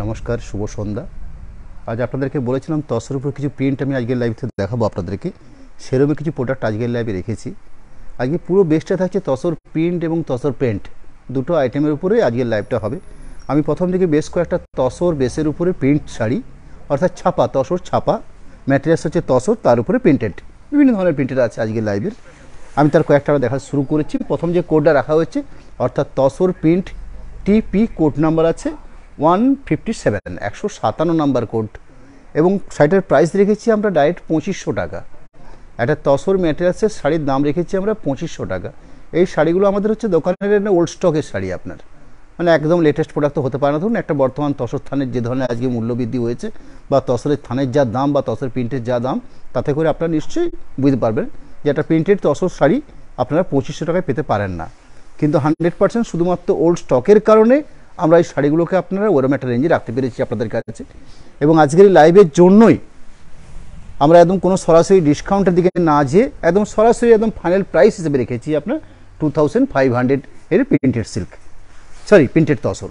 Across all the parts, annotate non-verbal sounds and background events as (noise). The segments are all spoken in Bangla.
নমস্কার, শুভ সন্ধ্যা। আজ আপনাদেরকে বলেছিলাম তসর উপর কিছু প্রিন্ট আমি আজকের লাইভে দেখাবো আপনাদেরকে। সেরকমই কিছু প্রোডাক্ট আজকের লাইভে রেখেছি। আজকে পুরো বেস্টটা থাকছে তসর প্রিন্ট এবং তসর পেন্ট দুটো আইটেমের উপরে আজকের লাইভটা হবে। আমি প্রথম থেকে বেশ কয়েকটা তসর বেসের উপরে প্রিন্ট শাড়ি, অর্থাৎ ছাপা, তসর ছাপা। ম্যাটেরিয়ালস হচ্ছে তসর, তার উপরে প্রিন্টেড বিভিন্ন ধরনের প্রিন্টেড আছে আজকের লাইভের আমি তার কয়েকটা দেখা শুরু করেছি। প্রথম যে কোডটা রাখা হয়েছে, অর্থাৎ tussar print TP code number আছে। ওয়ান ফিফটি সেভেন, একশো সাতান্ন নাম্বার কোড। এবং শাড়িটার প্রাইস রেখেছি আমরা ডাইরেক্ট পঁচিশশো টাকা। একটা তসর ম্যাটেরিয়ালসের শাড়ির দাম রেখেছি আমরা পঁচিশশো টাকা। এই শাড়িগুলো আমাদের হচ্ছে দোকানের ওল্ড স্টকের শাড়ি আপনার। মানে একদম লেটেস্ট প্রোডাক্ট হতে পারে না। ধরুন একটা বর্তমান তসর থানের যে ধরনের আজকে মূল্যবৃদ্ধি হয়েছে বা তসরের থানের যা দাম বা তসর প্রিন্টের যা দাম, তাতে করে আপনারা নিশ্চয়ই বুঝতে পারবেন যে একটা প্রিন্টেড তসর শাড়ি আপনারা পঁচিশশো টাকায় পেতে পারেন না। কিন্তু হান্ড্রেড পার্সেন্ট শুধুমাত্র ওল্ড স্টকের কারণে আমরা এই শাড়িগুলোকে আপনারা ওরম একটা রেঞ্জে রাখতে পেরেছি আপনাদের কাছে। এবং আজকের লাইভের জন্যই আমরা একদম কোনো সরাসরি ডিসকাউন্টের দিকে না যেয়ে একদম সরাসরি একদম ফাইনাল প্রাইস হিসেবে রেখেছি আপনার টু থাউজেন্ড ফাইভ হান্ড্রেড এর printed silk sorry printed tussar.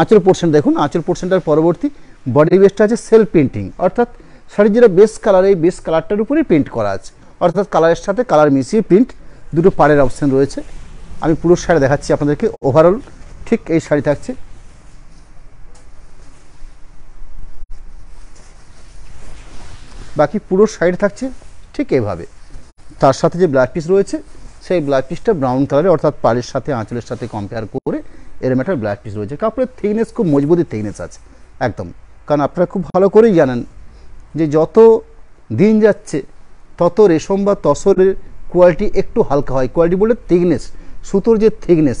আঁচল পোর্শন দেখুন, আঁচল পোর্শনটার পরবর্তী বডি বেসটা আছে সেলফ প্রিন্টিং অর্থাৎ শাড়ির যেটা বেস কালার এই বেস কালারটার উপরেই প্রিন্ট করা আছে। অর্থাৎ কালারের সাথে কালার মিশিয়ে প্রিন্ট দুটো পাড়ের অপশন রয়েছে। আমি পুরো শাড়ি দেখাচ্ছি আপনাদেরকে। ওভারঅল ঠিক এই শাড়ি থাকছে। বাকি পুরো সাইড থাকছে ঠিক এভাবে। তার সাথে যে ব্ল্যাক পিস রয়েছে, সেই ব্ল্যাক পিসটা ব্রাউন কালারে অর্থাৎ পাড়ের সাথে, আঁচলের সাথে কম্পেয়ার করে এরম একটা ব্ল্যাক পিস রয়েছে। কাপড়ের থিকনেস খুব মজবুতি থিকনেস আছে, একদম। কারণ আপনারা খুব ভালো করেই জানেন যে যত দিন যাচ্ছে, তত রেশম বা তসরের কোয়ালিটি একটু হালকা হয়। কোয়ালিটি বলে থিকনেস সুতোর যে থিকনেস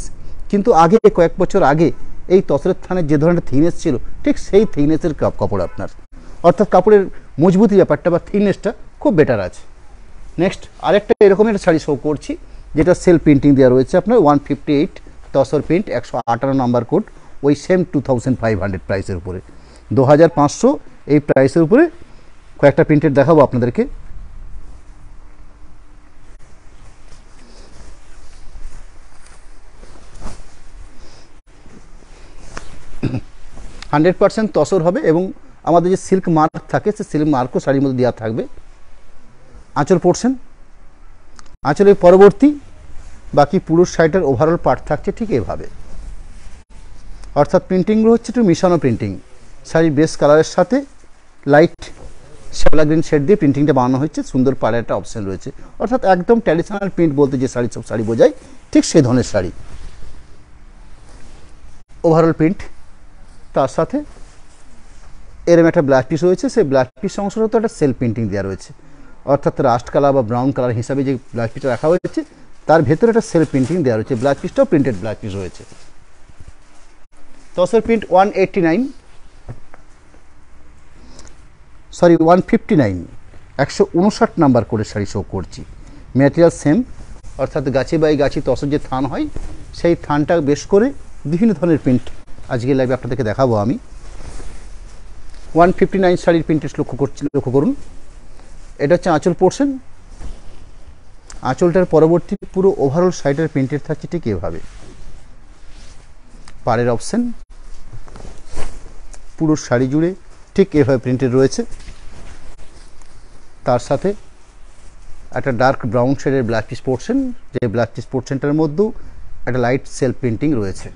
কিন্তু আগে, কয়েক বছর আগে এই তসরের থানের যে ধরনের থিকনেস ছিল, ঠিক সেই থিকনেসের কাপড় আপনার। অর্থাৎ কাপড়ের মজবুতি ব্যাপারটা বা থিকনেসটা খুব বেটার আছে। নেক্সট আরেকটা এরকমের শাড়ি শো করছি, যেটা সেল প্রিন্টিং দেওয়া রয়েছে আপনার one fifty eight tussar print একশো আঠারো নাম্বার কোড ওই same two thousand five hundred প্রাইসের উপরে। দু হাজার পাঁচশো এই প্রাইসের উপরে কয়েকটা প্রিন্টেড দেখাবো আপনাদেরকে। হান্ড্রেড পার্সেন্ট তসর হবে এবং আমাদের যে সিল্ক মার্ক থাকে সে সিল্ক মার্কও শাড়ির মধ্যে দেওয়া থাকবে। আঁচল পড়ছেন। আঁচলের পরবর্তী বাকি পুরুষ শাড়িটার ওভারঅল পার্ট থাকছে ঠিক এভাবে। অর্থাৎ প্রিন্টিংগুলো হচ্ছে একটু মিশানো প্রিন্টিং শাড়ির বেস কালারের সাথে লাইট শ্যাওলা গ্রিন শেড দিয়ে প্রিন্টিংটা বানানো হচ্ছে সুন্দর পাড়ে একটা অপশান রয়েছে। অর্থাৎ একদম ট্র্যাডিশনাল প্রিন্ট বলতে যে শাড়ি সব শাড়ি বোঝায়, ঠিক সেই ধরনের শাড়ি। ওভারঅল প্রিন্ট তার সাথে এরম একটা ব্ল্যাক পিস রয়েছে। সেই ব্ল্যাক পিস অংশটা তো একটা সেল পেন্টিং দেওয়া রয়েছে। অর্থাৎ রাস্ট কালার বা ব্রাউন কালার হিসাবে যে ব্ল্যাক পিসটা রাখা হয়েছে, তার ভেতরে একটা সেল প্রিন্টিং দেওয়া রয়েছে। ব্ল্যাক পিসটাও প্রিন্টেড ব্ল্যাক পিস রয়েছে। Tussar print one eighty nine sorry one fifty nine একশো উনষাট নাম্বার করে শাড়ি শো করছি। ম্যাটেরিয়াল সেম অর্থাৎ গাছে বাই গাছি তসর যে থান হয়, সেই থানটা বেশ করে বিভিন্ন ধরনের প্রিন্ট আজকের লাইভে আপনাদেরকে দেখাবো আমি। ওয়ান ফিফটি নাইন শাড়ির প্রিন্টেড লক্ষ্য করছি, লক্ষ্য করুন। এটা হচ্ছে আঁচল পোর্শন আঁচলটার পরবর্তী পুরো ওভারঅল সাইডের প্রিন্টেড থাকছে ঠিক এভাবে। পাড়ের অপশন পুরো শাড়ি জুড়ে ঠিক এভাবে প্রিন্টেড রয়েছে। তার সাথে একটা ডার্ক ব্রাউন শেডের ব্ল্যাক পিস পোর্শন যে ব্ল্যাক পিস পোর্শনটার মধ্যেও একটা লাইট সেল প্রিন্টিং রয়েছে।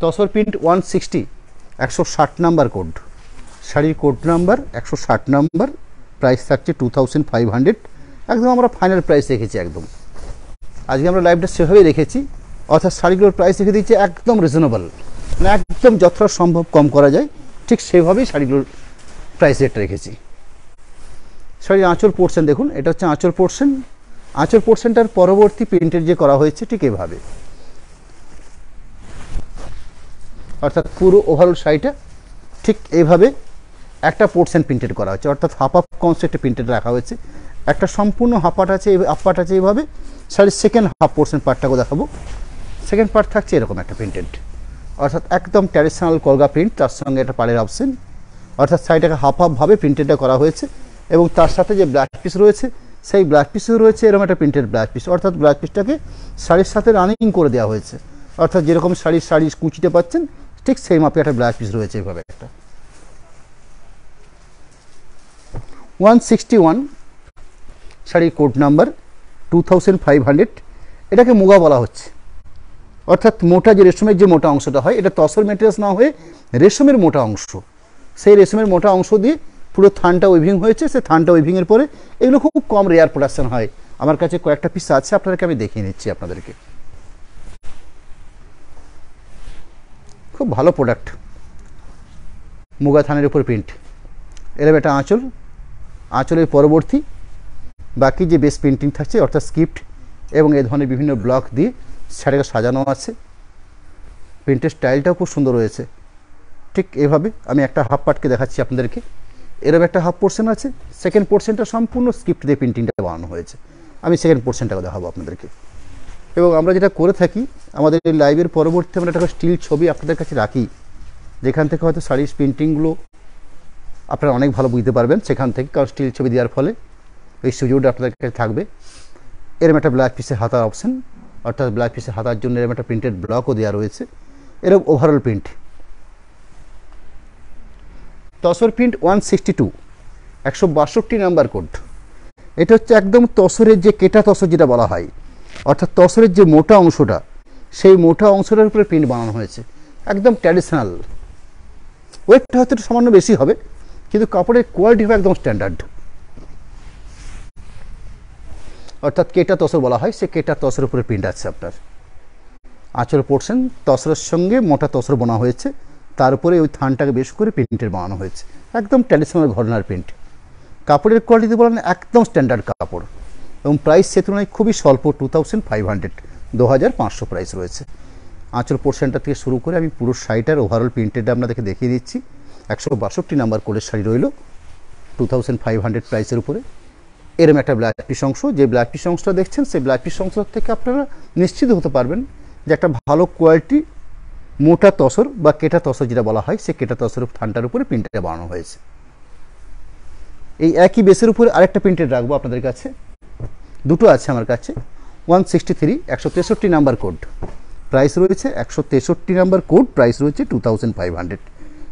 তসর প্রিন্ট ওয়ান সিক্সটি, একশো ষাট নাম্বার কোড। শাড়ির কোড নাম্বার, একশো ষাট নাম্বার, প্রাইস থাকছে টু থাউজেন্ড ফাইভ হান্ড্রেড। একদম আমরা ফাইনাল প্রাইস রেখেছি, একদম। আজকে আমরা লাইভটা সেভাবেই রেখেছি, অর্থাৎ শাড়িগুলোর প্রাইস রেখে দিয়েছি একদম রিজনেবল মানে একদম যতটা সম্ভব কম করা যায়, ঠিক সেভাবেই শাড়িগুলোর প্রাইস রেটটা রেখেছি। শাড়ির আঁচল পোর্শন দেখুন, এটা হচ্ছে আঁচল পোর্শন আঁচল পোর্শনটার পরবর্তী প্রিন্টের যে করা হয়েছে, ঠিক এভাবে। অর্থাৎ পুরো ওভারঅল শাড়িটা ঠিক এইভাবে একটা পোর্শন প্রিন্টেড করা হয়েছে। অর্থাৎ হাফ আপ কনসেপ্টে প্রিন্টেড রাখা হয়েছে। একটা সম্পূর্ণ হাফ পার্ট আছে হাফ পার্ট আছে এইভাবে। শাড়ির সেকেন্ড হাফ পোর্শন পার্টটাকে দেখাবো। সেকেন্ড পার্ট থাকছে এরকম একটা প্রিন্টেড অর্থাৎ একদম ট্র্যাডিশনাল কলগা প্রিন্ট তার সঙ্গে একটা পাড়ের অপশন অর্থাৎ শাড়িটাকে হাফ হাফভাবে প্রিন্টেডটা করা হয়েছে এবং তার সাথে যে ব্ল্যাক পিস রয়েছে, সেই ব্ল্যাক পিসও রয়েছে এরকম একটা প্রিন্টেড ব্ল্যাক পিস অর্থাৎ ব্ল্যাক পিসটাকে শাড়ির সাথে রানিং করে দেওয়া হয়েছে। অর্থাৎ যেরকম শাড়ির শাড়ি কুচিতে পাচ্ছেন ঠিক সেই মাপে একটা ব্লাউজ পিস রয়েছে এইভাবে একটা। ওয়ান সিক্সটি ওয়ান শাড়ির code number two thousand five hundred এটাকে মুগা বলা হচ্ছে। অর্থাৎ মোটা যে রেশমের যে মোটা অংশটা হয়, এটা তসর মেটেরিয়ালস না হয়ে রেশমের মোটা অংশ। সেই রেশমের মোটা অংশ দিয়ে পুরো থানটা উইভিং হয়েছে, সেই থানটা উইভিংয়ের পরে এগুলো খুব কম রেয়ার প্রোডাকশন হয়। আমার কাছে কয়েকটা পিস আছে, আপনাদেরকে আমি দেখিয়ে নিচ্ছি আপনাদেরকে। খুব ভালো প্রোডাক্ট মুগা থানের উপর প্রিন্ট এরকম একটা আঁচল, আঁচলের পরবর্তী, বাকি যে বেস প্রিন্টিং থাকছে, অর্থাৎ স্ক্রিপ্ট এবং এ ধরনের বিভিন্ন ব্লক দিয়ে শাড়িটা সাজানো আছে। প্রিন্টের স্টাইলটাও খুব সুন্দর রয়েছে। ঠিক এভাবে আমি একটা হাফ পার্টকে দেখাচ্ছি আপনাদেরকে। এরকম একটা হাফ পোর্শন আছে। সেকেন্ড পোর্শনটা সম্পূর্ণ স্ক্রিপ্ট দিয়ে প্রিন্টিংটা বানানো হয়েছে। আমি সেকেন্ড পোর্শনটাকে দেখাবো আপনাদেরকে। এবং আমরা যেটা করে থাকি আমাদের এই লাইভের পরবর্তী আমরা একটা স্টিল ছবি আপনাদের কাছে রাখি। যেখান থেকে হয়তো শাড়ির প্রিন্টিংগুলো আপনারা অনেক ভালো বুঝতে পারবেন সেখান থেকে, কারণ স্টিল ছবি দেওয়ার ফলে এই সুযোগটা আপনাদের কাছে থাকবে। এরম একটা ব্ল্যাক পিসের হাতার অপশন অর্থাৎ ব্ল্যাক পিসের হাতার জন্য এরম একটা প্রিন্টেড ব্লকও দেওয়া রয়েছে। এরকম overall print tussar print one sixty two একশো বাষট্টি নাম্বার কোড এটা হচ্ছে একদম তসরের যে কেটা তসর যেটা বলা হয়, অর্থাৎ তসরের যে মোটা অংশটা সেই মোটা অংশটার উপরে প্রিন্ট বানানো হয়েছে। একদম ট্র্যাডিশনাল ওয়েটটা হয়তো একটু সামান্য বেশি হবে, কিন্তু কাপড়ের কোয়ালিটি হবে একদম স্ট্যান্ডার্ড অর্থাৎ কেটা তসর বলা হয় সে কেটা তসরের উপরে প্রিন্ট আছে আপনার। আঁচল পোর্শন তসরের সঙ্গে মোটা তসর বোনা হয়েছে, তার উপরে ওই থানটাকে বেশ করে প্রিন্টের বানানো হয়েছে। একদম ট্র্যাডিশনাল ঘটনার প্রিন্ট কাপড়ের কোয়ালিটি বলেন একদম স্ট্যান্ডার্ড কাপড়। এবং প্রাইস সে তুলনায় খুবই স্বল্প টু থাউজেন্ড ফাইভ হান্ড্রেড দু হাজার পাঁচশো প্রাইস রয়েছে। আঁচল পোর্শনটা থেকে শুরু করে আমি পুরো শাড়িটার ওভারঅল প্রিন্টেডটা আপনাদেরকে দেখিয়ে দিচ্ছি। একশো বাষট্টি নাম্বার কোডের শাড়ি রইল টু থাউজেন্ড ফাইভ হান্ড্রেড প্রাইসের উপরে। এরম একটা ব্ল্যাক পিস অংশ যে ব্ল্যাক পিস অংশটা দেখছেন, সেই ব্ল্যাক পিস অংশ থেকে আপনারা নিশ্চিত হতে পারবেন যে একটা ভালো কোয়ালিটি মোটা তসর বা কেটা তসর যেটা বলা হয় সে কেটা তসর থানটার উপরে প্রিন্টটা বানানো হয়েছে। এই একই বেসের উপরে আরেকটা প্রিন্টেড রাখব আপনাদের কাছে। দুটো আছে আমার কাছে। ওয়ান সিক্সটি থ্রি, একশো তেষট্টি নাম্বার কোড। প্রাইস রয়েছে একশো তেষট্টি নাম্বার কোড, প্রাইস রয়েছে two thousand five hundred.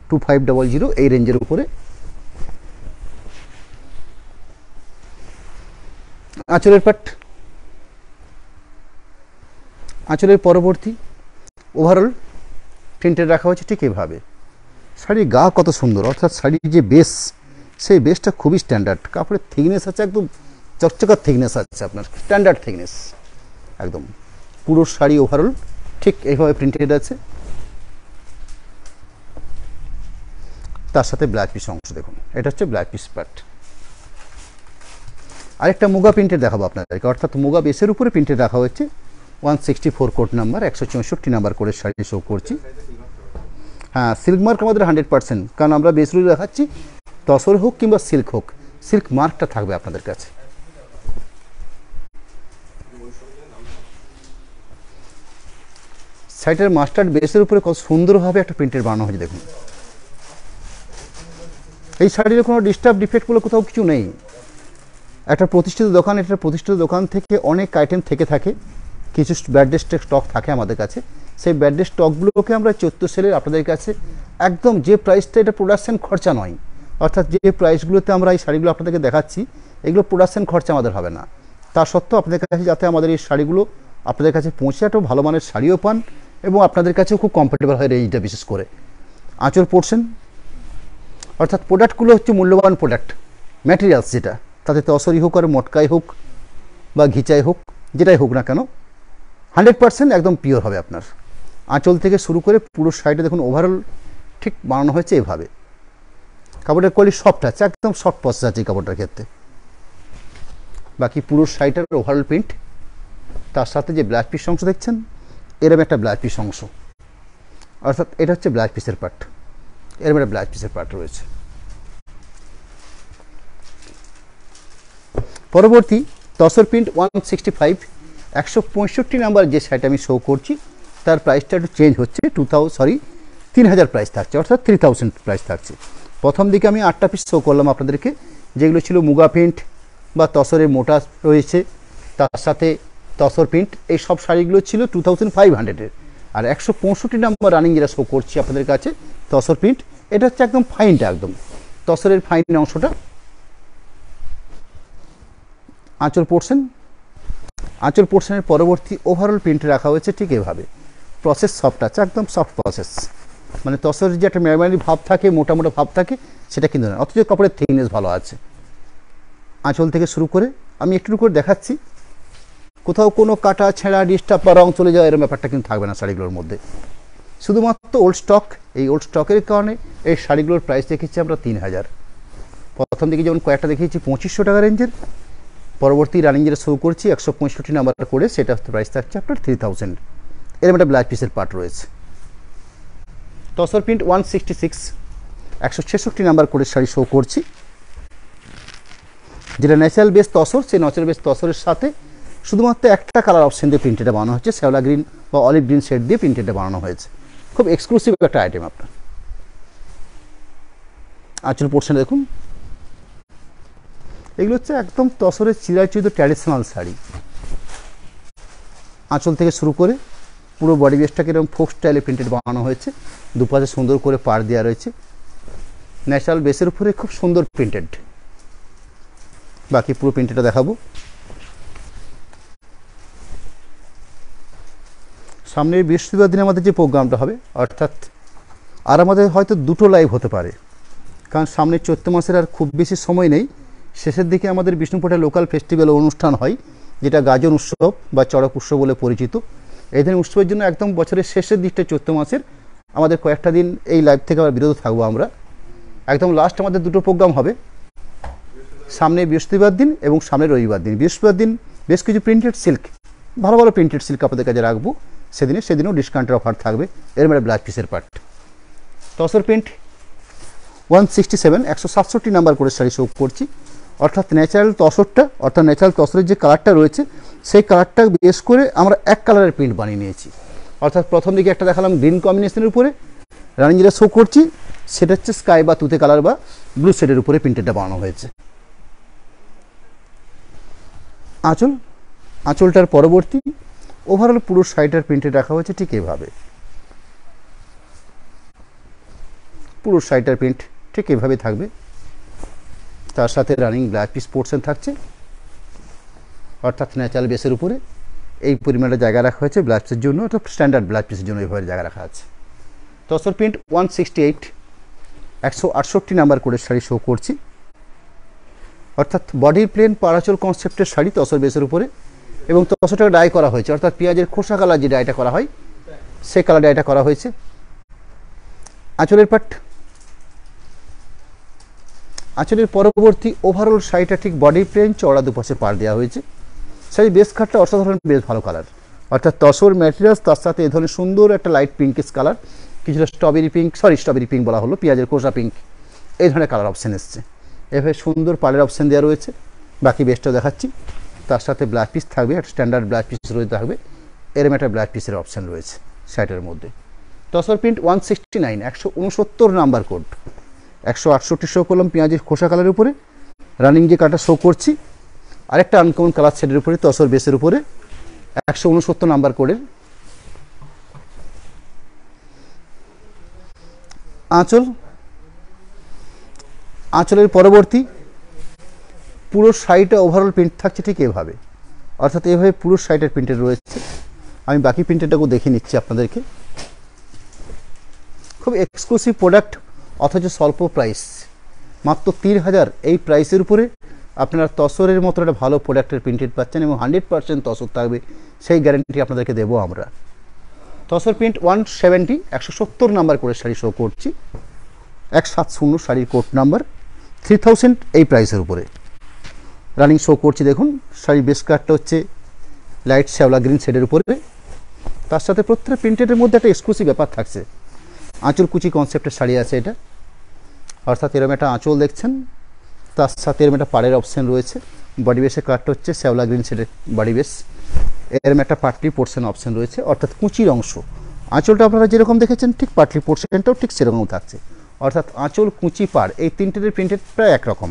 Two five double zero এই রেঞ্জের উপরে। আঁচলের পাট আঁচলের পরবর্তী। ওভারঅল প্রিন্টেড রাখা হয়েছে ঠিক এভাবে। শাড়ির গা কত সুন্দর, অর্থাৎ শাড়ির যে বেস সেই বেসটা খুবই স্ট্যান্ডার্ড কাপড়ের থিকনেস আছে একদম, চকচকার থিকনেস আছে আপনার স্ট্যান্ডার্ড থিকনেস একদম। পুরো শাড়ি ওভারঅল ঠিক এইভাবে প্রিন্টেড আছে। তার সাথে ব্ল্যাক পিস অংশ দেখুন। এটা হচ্ছে ব্ল্যাক পিস প্যাট আরেকটা মুগা প্রিন্টেড দেখাবো আপনাদেরকে। অর্থাৎ মুগা বেসের উপরে প্রিন্টেড রাখা হয়েছে। One sixty four code number একশো চৌষট্টি নাম্বার করে শাড়ি শো করছি। হ্যাঁ সিল্ক মার্ক আমাদের হান্ড্রেড পার্সেন্ট কারণ আমরা বেসরুই দেখাচ্ছি। তসর হোক কিংবা সিল্ক হোক সিল্ক মার্কটা থাকবে আপনাদের কাছে। সাইটের মাস্টার্ড বেসের উপরে কত সুন্দরভাবে একটা প্রিন্টের বানানো হয়েছে, দেখুন। এই শাড়ির কোনো ডিস্টার্ব ডিফেক্ট বলে কোথাও কিছু নেই। একটা প্রতিষ্ঠিত দোকান একটা প্রতিষ্ঠিত দোকান থেকে অনেক আইটেম থেকে থাকে। কিছু ব্যাডডে স্টক থাকে আমাদের কাছে। সেই ব্যাডডে স্টকগুলোকে আমরা চৈত্র সেলের আপনাদের কাছে একদম যে প্রাইসটা এটা প্রোডাকশান খরচা নয়, অর্থাৎ যে প্রাইসগুলোতে আমরা এই শাড়িগুলো আপনাদেরকে দেখাচ্ছি, এগুলো প্রোডাকশন খরচা আমাদের হবে না। তা সত্ত্বেও আপনাদের কাছে যাতে আমাদের এই শাড়িগুলো আপনাদের কাছে পৌঁছে একটা ভালো মানের শাড়িও পান এবং আপনাদের কাছেও খুব কমফোর্টেবল হয় রেঞ্জটা বিশেষ করে। আঁচল পড়ছেন, অর্থাৎ প্রোডাক্টগুলো হচ্ছে মূল্যবান প্রোডাক্ট ম্যাটেরিয়ালস যেটা তাতে তসরি হোক আর মটকাই হোক বা ঘিচাই হোক, যেটাই হোক না কেন হান্ড্রেড পার্সেন্ট একদম পিওর হবে আপনার। আঁচল থেকে শুরু করে পুরো সাইডে দেখুন ওভারঅল ঠিক বানানো হয়েছে এভাবে। কাপড়ের কোয়ালিটি সফট আছে, একদম সফট প্রসেস আছে এই কাপড়টার ক্ষেত্রে। বাকি পুরো সাইডের ওভারঅল প্রিন্ট তার সাথে যে ব্ল্যাক পিস অংশ দেখছেন এরম একটা ব্ল্যাক পিস অংশ। অর্থাৎ এটা হচ্ছে ব্ল্যাক পিসের পার্ট এরম একটা ব্ল্যাক পিসের পার্ট রয়েছে। পরবর্তী tussar print one sixty five একশো পঁয়ষট্টি নাম্বার যে শাড়িটা আমি শো করছি, তার প্রাইসটা একটু চেঞ্জ হচ্ছে টু সরি তিন হাজার প্রাইস থাকছে, অর্থাৎ থ্রি থাউজেন্ড প্রাইস থাকছে। প্রথম দিকে আমি আটটা পিস শো করলাম আপনাদেরকে, যেগুলো ছিল মুগা প্রিন্ট বা তসরের মোটা রয়েছে। তার সাথে তসর প্রিন্ট এই সব শাড়িগুলো ছিল টু থাউজেন্ড ফাইভ হান্ড্রেডের আর একশো পঁয়ষট্টি নাম্বার রানিং যেটা শো করছি আপনাদের কাছে, তসর প্রিন্ট এটা হচ্ছে একদম ফাইনটা একদম। তসরের ফাইন অংশটা। আঁচল পোর্শন আঁচল পোর্শনের পরবর্তী ওভারঅল প্রিন্ট রাখা হয়েছে ঠিক এভাবে। প্রসেস সফট আছে, একদম সফট প্রসেস মানে তসরের যে একটা মেরমারি ভাব থাকে, মোটা মোটা ভাব থাকে, সেটা কিন্তু না। অথচ কাপড়ের থিকনেস ভালো আছে। আঁচল থেকে শুরু করে, আমি একটু করে দেখাচ্ছি। কোথাও কোনো কাটা, ছেঁড়া ডিস্টার্ব বা রং চলে যাওয়া এরকম ব্যাপারটা কিন্তু থাকবে না শাড়িগুলোর মধ্যে। শুধুমাত্র ওল্ড স্টক এই ওল্ড স্টকের কারণে এই শাড়িগুলোর প্রাইস দেখেছি আমরা তিন হাজার। প্রথম দিকে যেমন কয়েকটা দেখিয়েছি, পঁচিশশো টাকা রেঞ্জের পরবর্তী রানিং যেটা শো করছি, একশো পঁয়ষট্টি নাম্বার করে, সেটা প্রাইস থাকছে আপনার থ্রি থাউজেন্ড এরকম একটা ব্ল্যাক পিসের পার্ট রয়েছে। Tussar print one sixty six একশো ছেষট্টি নাম্বার করে শাড়ি শো করছি। যেটা ন্যাচারাল বেস তসর সেই ন্যাচারাল বেস তসরের সাথে শুধুমাত্র একটা কালার অপশন দিয়ে প্রিন্টেডটা বানানো হচ্ছে, শ্যাওলা গ্রিন বা অলিভ গ্রিন শেড দিয়ে প্রিন্টেডটা বানানো হয়েছে। খুব এক্সক্লুসিভ একটা আইটেম আপনার। আঁচল পোর্শন দেখুন। এগুলো হচ্ছে একদম তসরের চিরাচরিত ট্র্যাডিশনাল শাড়ি। আঁচল থেকে শুরু করে পুরো বডি বেসটাকে এরকম ফোক স্টাইলে প্রিন্টেড বানানো হয়েছে। দুপাশে সুন্দর করে পার দেওয়া রয়েছে। ন্যাচারাল বেসের উপরে খুব সুন্দর প্রিন্টেড বাকি পুরো প্রিন্টেডটা দেখাবো। সামনের বৃহস্পতিবার দিনে আমাদের যে প্রোগ্রামটা হবে, অর্থাৎ আর আমাদের হয়তো দুটো লাইভ হতে পারে। কারণ সামনের চৈত্র মাসের আর খুব বেশি সময় নেই। শেষের দিকে আমাদের বিষ্ণুপুরের লোকাল ফেস্টিভ্যাল অনুষ্ঠান হয়, যেটা গাজন উৎসব বা চড়ক উৎসব বলে পরিচিত। এই ধরনের উৎসবের জন্য একদম বছরের শেষের দিকটা চৈত্র মাসের, আমাদের কয়েকটা দিন এই লাইভ থেকে আবার বিরত থাকব আমরা। একদম লাস্ট আমাদের দুটো প্রোগ্রাম হবে। সামনে বৃহস্পতিবার দিন এবং সামনে রবিবার দিন। বৃহস্পতিবার দিন বেশ কিছু প্রিন্টেড সিল্ক ভালো ভালো প্রিন্টেড সিল্ক আপনাদের কাছে রাখব। সেদিনে সেদিনও ডিসকাউন্টের অফার থাকবে। এর মানে ব্লাউজ পিসের part tussar print one sixty seven একশো সাতষট্টি নাম্বার করে শাড়ি শো করছি। অর্থাৎ ন্যাচারাল তসরটা অর্থাৎ ন্যাচারাল তসরের যে কালারটা রয়েছে, সেই কালারটা বেস করে আমরা এক কালারের প্রিন্ট বানিয়ে নিয়েছি। অর্থাৎ প্রথম দিকে একটা দেখালাম গ্রিন কম্বিনেশনের উপরে। রানি যেটা শো করছি। সেটা হচ্ছে স্কাই বা তুতে কালার বা ব্লু শেডের উপরে প্রিন্টেডটা বানানো হয়েছে। আঁচল, আঁচলটার পরবর্তী ওভারঅল পুরো শাড়িটার প্রিন্টেড রাখা হয়েছে ঠিক এভাবে। পুরো শাড়িটার প্রিন্ট ঠিক এভাবে থাকবে। তার সাথে রানিং ব্ল্যাক পিস পোর্শন থাকছে। অর্থাৎ ন্যাচারাল বেসের উপরে। এই পরিমাণে জায়গা রাখা হয়েছে ব্ল্যাক পিসের জন্য। অর্থাৎ স্ট্যান্ডার্ড ব্ল্যাক পিসের জন্য এইভাবে জায়গা রাখা আছে। Tussar print one sixty eight একশো আটষট্টি নাম্বার করে শাড়ি শো করছি। অর্থাৎ বডির প্লেন পারাচল কনসেপ্টের শাড়ি তসর বেসের উপরে। এবং তসরটাকে ডাই করা হয়েছে, অর্থাৎ পেঁয়াজের খোসা কালার যে ডাইটা করা হয় সেই কালার ডাইটা করা হয়েছে। আঁচলের পাট। আঁচলের পরবর্তী ওভারঅল শাড়িটা ঠিক বডি প্লেন চড়া দুপাশে পার দেওয়া হয়েছে। শাড়ি বেস খাটটা অসাধারণ, বেশ ভালো কালার অর্থাৎ তসর ম্যাটেরিয়ালস তার সাথে এ ধরনের সুন্দর একটা লাইট পিঙ্কিস কালার কিছুটা strawberry pink sorry strawberry pink বলা হলো, পেঁয়াজের কোষা পিঙ্ক এই ধরনের কালার অপশান এসছে। এভাবে সুন্দর পালের অপশান দেওয়া রয়েছে। বাকি বেসটাও দেখাচ্ছি। তার সাথে ব্ল্যাক পিস থাকবে, একটা স্ট্যান্ডার্ড ব্ল্যাক পিস রয়ে থাকবে। এরম একটা ব্ল্যাক পিসের অপশান রয়েছে শার্টের মধ্যে। Tussar print one sixty nine একশো উনসত্তর নাম্বার কোড একশো আটষট্টি শো করলাম পেঁয়াজের খোসা কালারের উপরে। রানিং যে কাটা শো করছি, আরেকটা আনকমন কালার শেডের উপরে, তসর বেসের উপরে। একশো উনসত্তর নাম্বার কোডের আঁচল। আঁচলের পরবর্তী পুরো শাড়িটা ওভারঅল প্রিন্ট থাকছে ঠিক এভাবে। অর্থাৎ এভাবে পুরো শাড়িটার প্রিন্টেড রয়েছে। আমি বাকি প্রিন্টেডটাকেও দেখে নিচ্ছি আপনাদেরকে। খুব এক্সক্লুসিভ প্রোডাক্ট অথচ স্বল্প প্রাইস মাত্র তিন হাজার এই প্রাইসের উপরে আপনারা তসরের মতো একটা ভালো প্রোডাক্টের প্রিন্টেড পাচ্ছেন এবং হান্ড্রেড পার্সেন্ট তসর থাকবে। সেই গ্যারেন্টি আপনাদেরকে দেবো আমরা। তসর প্রিন্ট ওয়ান সেভেন্টি একশো সত্তর নাম্বার করে শাড়ি শো করছি। এক সাত শূন্য শাড়ির কোড নাম্বার থ্রি থাউজেন্ড এই প্রাইসের উপরে। রানিং শো করছে, দেখুন। শাড়ির বেস কার্ডটা হচ্ছে লাইট শ্যাওলা গ্রিন শেডের উপরে। তার সাথে প্রত্যেকটা প্রিন্টেডের মধ্যে একটা এক্সক্লুসিভ ব্যাপার থাকছে। আঁচল কুচি কনসেপ্টের শাড়ি আছে এটা। অর্থাৎ এরকম একটা আঁচল দেখছেন। তার সাথে এরকম একটা পাড়ের অপশান রয়েছে। বডি বেসের কার্ডটা হচ্ছে শ্যাওলা গ্রিন শেডের বডি বেস এরকম একটা পাটলি পোর্শন অপশান রয়েছে, অর্থাৎ কুচির অংশ। আঁচলটা আপনারা যেরকম দেখেছেন, ঠিক পাটলি পোর্শনটাও ঠিক সেরকম থাকছে। অর্থাৎ আঁচল, কুচি, পাড়, এই তিনটের প্রিন্টেড প্রায় একরকম।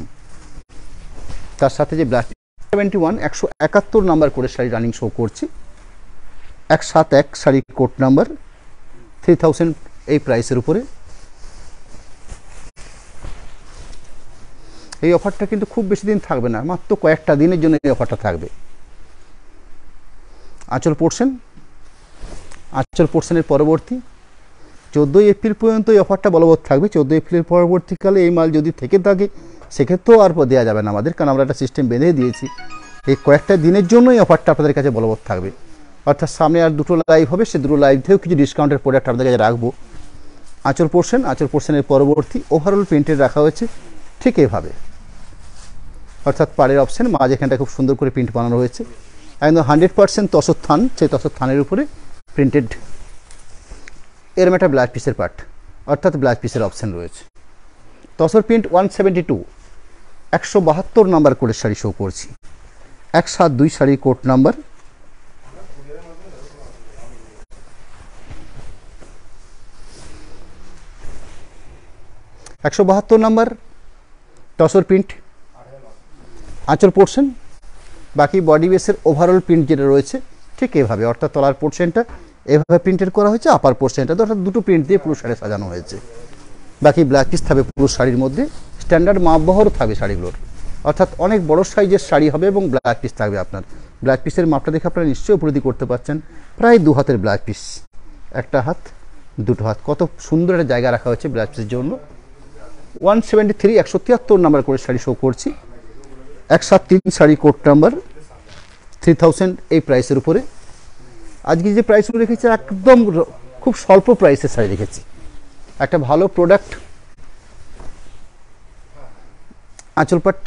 তার সাথে যে ব্ল্যাক সেভেন্টি ওয়ান একশো একাত্তর নাম্বার করে শাড়ি রানিং শো করছি। এক সাত এক শাড়ির কোড নাম্বার থ্রি থাউজেন্ড এই প্রাইসের উপরে। এই অফারটা কিন্তু খুব বেশি দিন থাকবে না, মাত্র কয়েকটা দিনের জন্য এই অফারটা থাকবে। আঁচল পোর্শন আঁচল পোর্শনের পরবর্তী। চোদ্দোই এপ্রিল পর্যন্ত এই অফারটা বলবৎ থাকবে। চোদ্দোই এপ্রিল পরবর্তীকালে এই মাল যদি থেকে থাকে সেক্ষেত্রেও আর দেওয়া যাবে না আমাদের, কারণ আমরা একটা সিস্টেম বেঁধে দিয়েছি। এই কয়েকটা দিনের জন্যই অফারটা আপনাদের কাছে বলবৎ থাকবে। অর্থাৎ সামনে আর দুটো লাইভ হবে, সে দুটো লাইভ থেকেও কিছু ডিসকাউন্টের প্রোডাক্ট আপনাদের কাছে রাখব। আঁচল পোর্শন আঁচল পোর্শনের পরবর্তী ওভারঅল প্রিন্টেড রাখা হয়েছে ঠিক এভাবে। অর্থাৎ পাড়ের অপশান মাঝ এখানটা খুব সুন্দর করে প্রিন্ট বানানো হয়েছে। একদম হান্ড্রেড পার্সেন্ট তসর থান, সেই তসর থানের উপরে প্রিন্টেড এরম একটা ব্লাউজ পিসের পার্ট অর্থাৎ ব্লাউজ পিসের অপশান রয়েছে। Tussar print one seventy two একশো বাহাত্তর নাম্বার করে শাড়ি শো করছি। এক সাত দুই শাড়ি কোট নাম্বার। একশো বাহাত্তর নাম্বার, টসর প্রিন্ট আঁচল পোর্শন বাকি বডি বেসের ওভারঅল প্রিন্ট যেটা রয়েছে, ঠিক এভাবে, অর্থাৎ তলার পোর্শনটা এভাবে প্রিন্টেড করা হয়েছে আপার পোর্শনটা অর্থাৎ দুটো প্রিন্ট দিয়ে পুরো শাড়ি সাজানো হয়েছে। বাকি ব্ল্যাক পিস থাকবে পুরো শাড়ির মধ্যে। স্ট্যান্ডার্ড মাপবহরও থাকবে শাড়িগুলোর। অর্থাৎ অনেক বড় সাইজের শাড়ি হবে এবং ব্ল্যাক পিস থাকবে আপনার। ব্ল্যাক পিসের মাপটা দেখে আপনারা নিশ্চয়ই উপলব্ধি করতে পারছেন। প্রায় দু হাতের ব্ল্যাক পিস একটা হাত, দুটো হাত। কত সুন্দর একটা জায়গা রাখা হয়েছে ব্ল্যাক পিসের জন্য। ওয়ান সেভেন্টি থ্রি একশো তিয়াত্তর নাম্বার করে শাড়ি শো করছি। এক সাত তিন sari code number three thousand এই প্রাইসের উপরে। আজকে যে প্রাইসগুলো রেখেছি, একদম খুব স্বল্প প্রাইসের শাড়ি রেখেছি। একটা ভালো প্রোডাক্ট আঁচলপাট।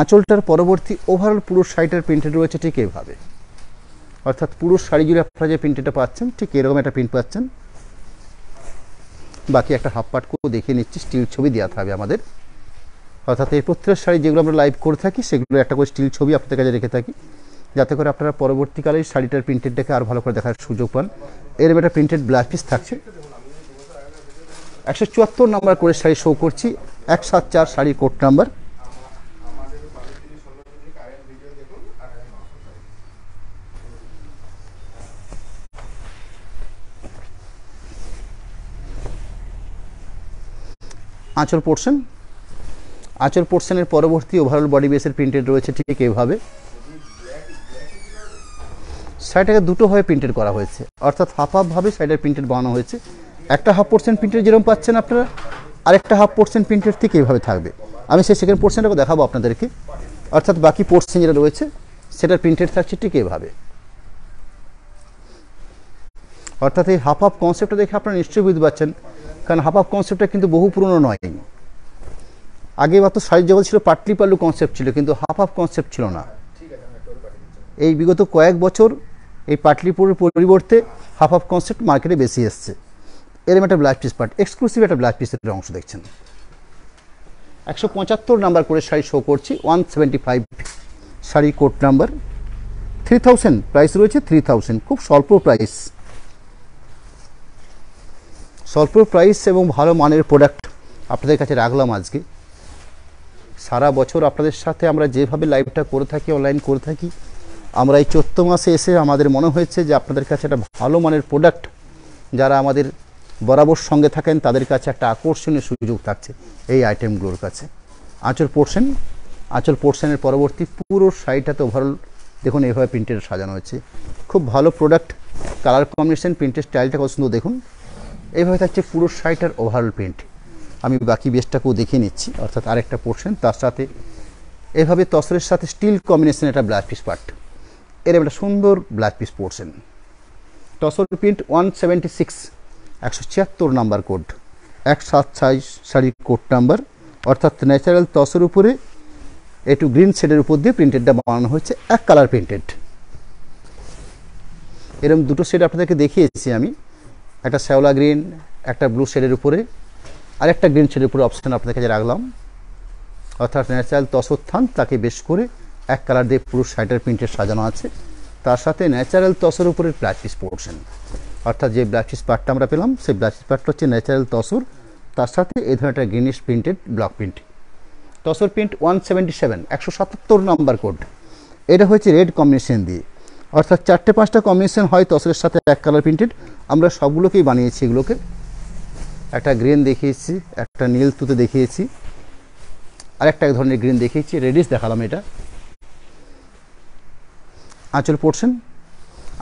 আঁচলটার পরবর্তী ওভারঅল পুরো শাড়িটার প্রিন্টেড রয়েছে ঠিক এইভাবে। অর্থাৎ পুরো শাড়ি জুড়ে আপনারা যে প্রিন্টেডটা পাচ্ছেন, ঠিক এরকম একটা প্রিন্ট পাচ্ছেন। বাকি একটা হাফ পাটকেও দেখিয়ে নিচ্ছি স্টিল ছবি দেওয়া থাকবে আমাদের। অর্থাৎ এই প্রত্যেক শাড়ি যেগুলো আমরা লাইভ করে থাকি, সেগুলো একটা করে স্টিল ছবি আপনাদের কাছে রেখে থাকি। যাতে করে আপনারা পরবর্তীকালে শাড়িটার প্রিন্টেডটাকে আর ভালো করে দেখার সুযোগ পান। এরম একটা প্রিন্টেড ব্লাউজ পিস থাকছে। একশো চুয়াত্তর নাম্বার করে শাড়ি শো করছি এক সাত চার শাড়ি কোড নাম্বার আঁচল পোর্শন আঁচল পোর্শনের পরবর্তী ওভারঅল বডি বেসের প্রিন্টেড রয়েছে ঠিক এইভাবে শাড়িটাকে দুটোভাবে প্রিন্টেড করা হয়েছে, অর্থাৎ হাফ হাফভাবে শাড়িটার প্রিন্টেড বানানো হয়েছে। একটা হাফ পোর্শন প্রিন্টেড যেরকম পাচ্ছেন আপনারা, আরেকটা হাফ পোর্শন প্রিন্টেড ঠিক এইভাবে থাকবে। আমি সেই সেকেন্ড পোর্শনটাকে দেখাবো আপনাদেরকে। অর্থাৎ বাকি পোর্শন যেটা রয়েছে, সেটার প্রিন্টেড থাকছে ঠিক এইভাবে। অর্থাৎ এই হাফ হাফ কনসেপ্টটা দেখে আপনারা নিশ্চয়ই বুঝতে পারছেন, কারণ হাফ হাফ কনসেপ্টটা কিন্তু বহু পুরনো নয়। আগে মাত্র শাড়ির জগৎ ছিল পাটলি পাল্লু কনসেপ্ট ছিল, কিন্তু হাফ হাফ কনসেপ্ট ছিল না। এই বিগত কয়েক বছর এই পাটলিপুরের পরিবর্তে হাফ হাফ কনসেপ্ট মার্কেটে বেশি এসছে। এরম একটা ব্লাউজ পিস পার্ট এক্সক্লুসিভ একটা ব্লাউজ পিসের অংশ দেখছেন। একশো পঁচাত্তর নাম্বার করে শাড়ি শো করছি one seventy five sari code number. Three thousand price রয়েছে থ্রি থাউজেন্ড খুব স্বল্প প্রাইস স্বল্প প্রাইস এবং ভালো মানের প্রোডাক্ট আপনাদের কাছে রাখলাম আজকে। সারা বছর আপনাদের সাথে আমরা যেভাবে লাইভটা করে থাকি অনলাইন করে থাকি, আমরা এই চৈত্র মাসে এসে আমাদের মনে হয়েছে যে আপনাদের কাছে একটা ভালো মানের প্রোডাক্ট যারা আমাদের বরাবর সঙ্গে থাকেন, তাদের কাছে একটা আকর্ষণীয় সুযোগ থাকছে এই আইটেমগুলোর কাছে। আঁচল পোর্শন আঁচল পোর্শনের পরবর্তী পুরো শাড়িটাতে ওভারঅল দেখুন, এইভাবে প্রিন্টেড সাজানো হয়েছে। খুব ভালো প্রোডাক্ট কালার কম্বিনেশন প্রিন্টের স্টাইলটা কত সুন্দর দেখুন। এইভাবে থাকছে পুরো শাড়িটার ওভারঅল প্রিন্ট আমি বাকি বেসটাকেও দেখিয়ে নিচ্ছি, অর্থাৎ আরেকটা পোর্শন তার সাথে এভাবে তসরের সাথে স্টিল কম্বিনেশন একটা ব্লাউজ পিস পার্ট এর একটা সুন্দর blouse piece portion tussar print one seventy six একশো ছিয়াত্তর নাম্বার কোড এক সাত সাইজ শাড়ির কোড নাম্বার, অর্থাৎ ন্যাচারাল তসর উপরে একটু গ্রিন শেডের উপর দিয়ে প্রিন্টেডটা বানানো হয়েছে, এক কালার প্রিন্টেড এরকম দুটো শেড আপনাদেরকে দেখিয়েছি আমি, একটা শ্যাওলা গ্রিন একটা ব্লু শেডের উপরে, আর একটা গ্রিন শেডের উপরে অপশান আপনাদের কাছে রাখলাম। অর্থাৎ ন্যাচারাল তসর তাকে বেশ করে এক কালার দিয়ে পুরো শাড়িটার প্রিন্টেড সাজানো আছে, তার সাথে ন্যাচারাল তসর উপরে পিস পোর্শন অর্থাৎ যে ব্ল্যাক পিস পার্টটা আমরা পেলাম, সেই ব্ল্যাক পিস পার্টটা হচ্ছে ন্যাচারাল তসর তার সাথে এই ধরনের একটা greenish printed block print tussar print one seventy seven একশো সাতাত্তর নাম্বার কোড এটা হয়েছে রেড কম্বিনেশন দিয়ে। অর্থাৎ চারটে পাঁচটা কম্বিনেশন হয় তসরের সাথে এক কালার প্রিন্টেড আমরা সবগুলোকেই বানিয়েছি এগুলোকে। একটা গ্রিন দেখিয়েছি, একটা নীল তুতে দেখিয়েছি। আরেকটা এক ধরনের গ্রিন দেখিয়েছি রেডিস দেখালাম এটা। আঁচল পোর্শন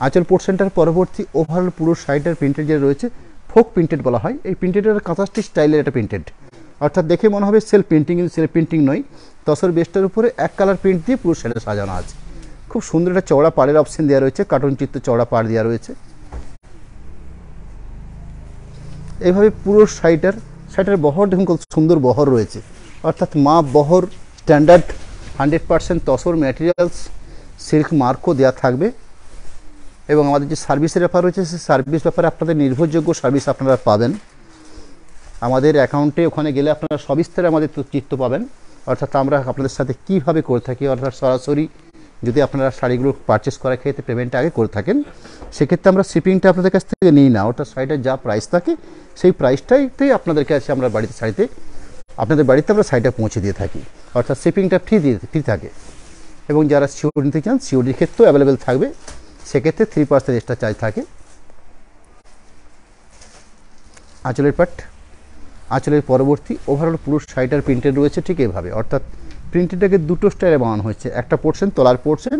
আঁচল পোর্শনটার পরবর্তী ওভারঅল পুরো সাইডের প্রিন্টেড যে রয়েছে ফোক প্রিন্টেড বলা হয়। এই প্রিন্টেডের কাঁথাস্টিক স্টাইলের একটা প্রিন্টেড অর্থাৎ দেখে মনে হবে সেলফ প্রিন্টিং কিন্তু সেলফ প্রিন্টিং নয়। তসর বেস্টের উপরে এক কালার প্রিন্ট দিয়ে পুরো সাইডে সাজানো আছে। খুব সুন্দর একটা চওড়া পাড়ের অপশন দেওয়া রয়েছে কার্টুন চিত্র চওড়া পাড় দেওয়া রয়েছে। এইভাবে পুরো শাড়িটার শাড়িটার বহর দেখুন খুব সুন্দর বহর রয়েছে। অর্থাৎ মা বহর standard hundred percent tussar materials silk মার্কও দেওয়া থাকবে। এবং আমাদের যে সার্ভিসের ব্যাপার রয়েছে, সেই সার্ভিস ব্যাপারে আপনাদের নির্ভরযোগ্য সার্ভিস আপনারা পাবেন। আমাদের অ্যাকাউন্টে ওখানে গেলে আপনারা সবিস্তারে আমাদের চিত্ত পাবেন। অর্থাৎ আমরা আপনাদের সাথে কীভাবে করে থাকি, অর্থাৎ সরাসরি যদি আপনারা শাড়িগুলো পারচেস করার ক্ষেত্রে পেমেন্টটা আগে করে থাকেন, সেক্ষেত্রে আমরা শিপিংটা আপনাদের কাছ থেকে নিই না। ওটা শাড়িটার যা প্রাইস থাকে, সেই প্রাইসটাইতেই আপনাদের কাছে আমরা বাড়িতে শাড়িতে, আপনাদের বাড়িতে আমরা শাড়িটা পৌঁছে দিয়ে থাকি। অর্থাৎ শিপিংটা ফ্রি দিয়ে ফ্রি থাকে। এবং যারা সিওর নিতে চান সিওরির ক্ষেত্রেও অ্যাভেলেবেল থাকবে। সেক্ষেত্রে থ্রি পার্সেন্ট এক্সট্রা চার্জ থাকে। আঁচলের পাট আঁচলের পরবর্তী ওভারঅল পুরো শাড়িটার প্রিন্টেড রয়েছে ঠিক এভাবে। অর্থাৎ প্রিন্টেডটাকে দুটো স্টাইলে বানানো হয়েছে, একটা পোর্শন তলার পোর্শন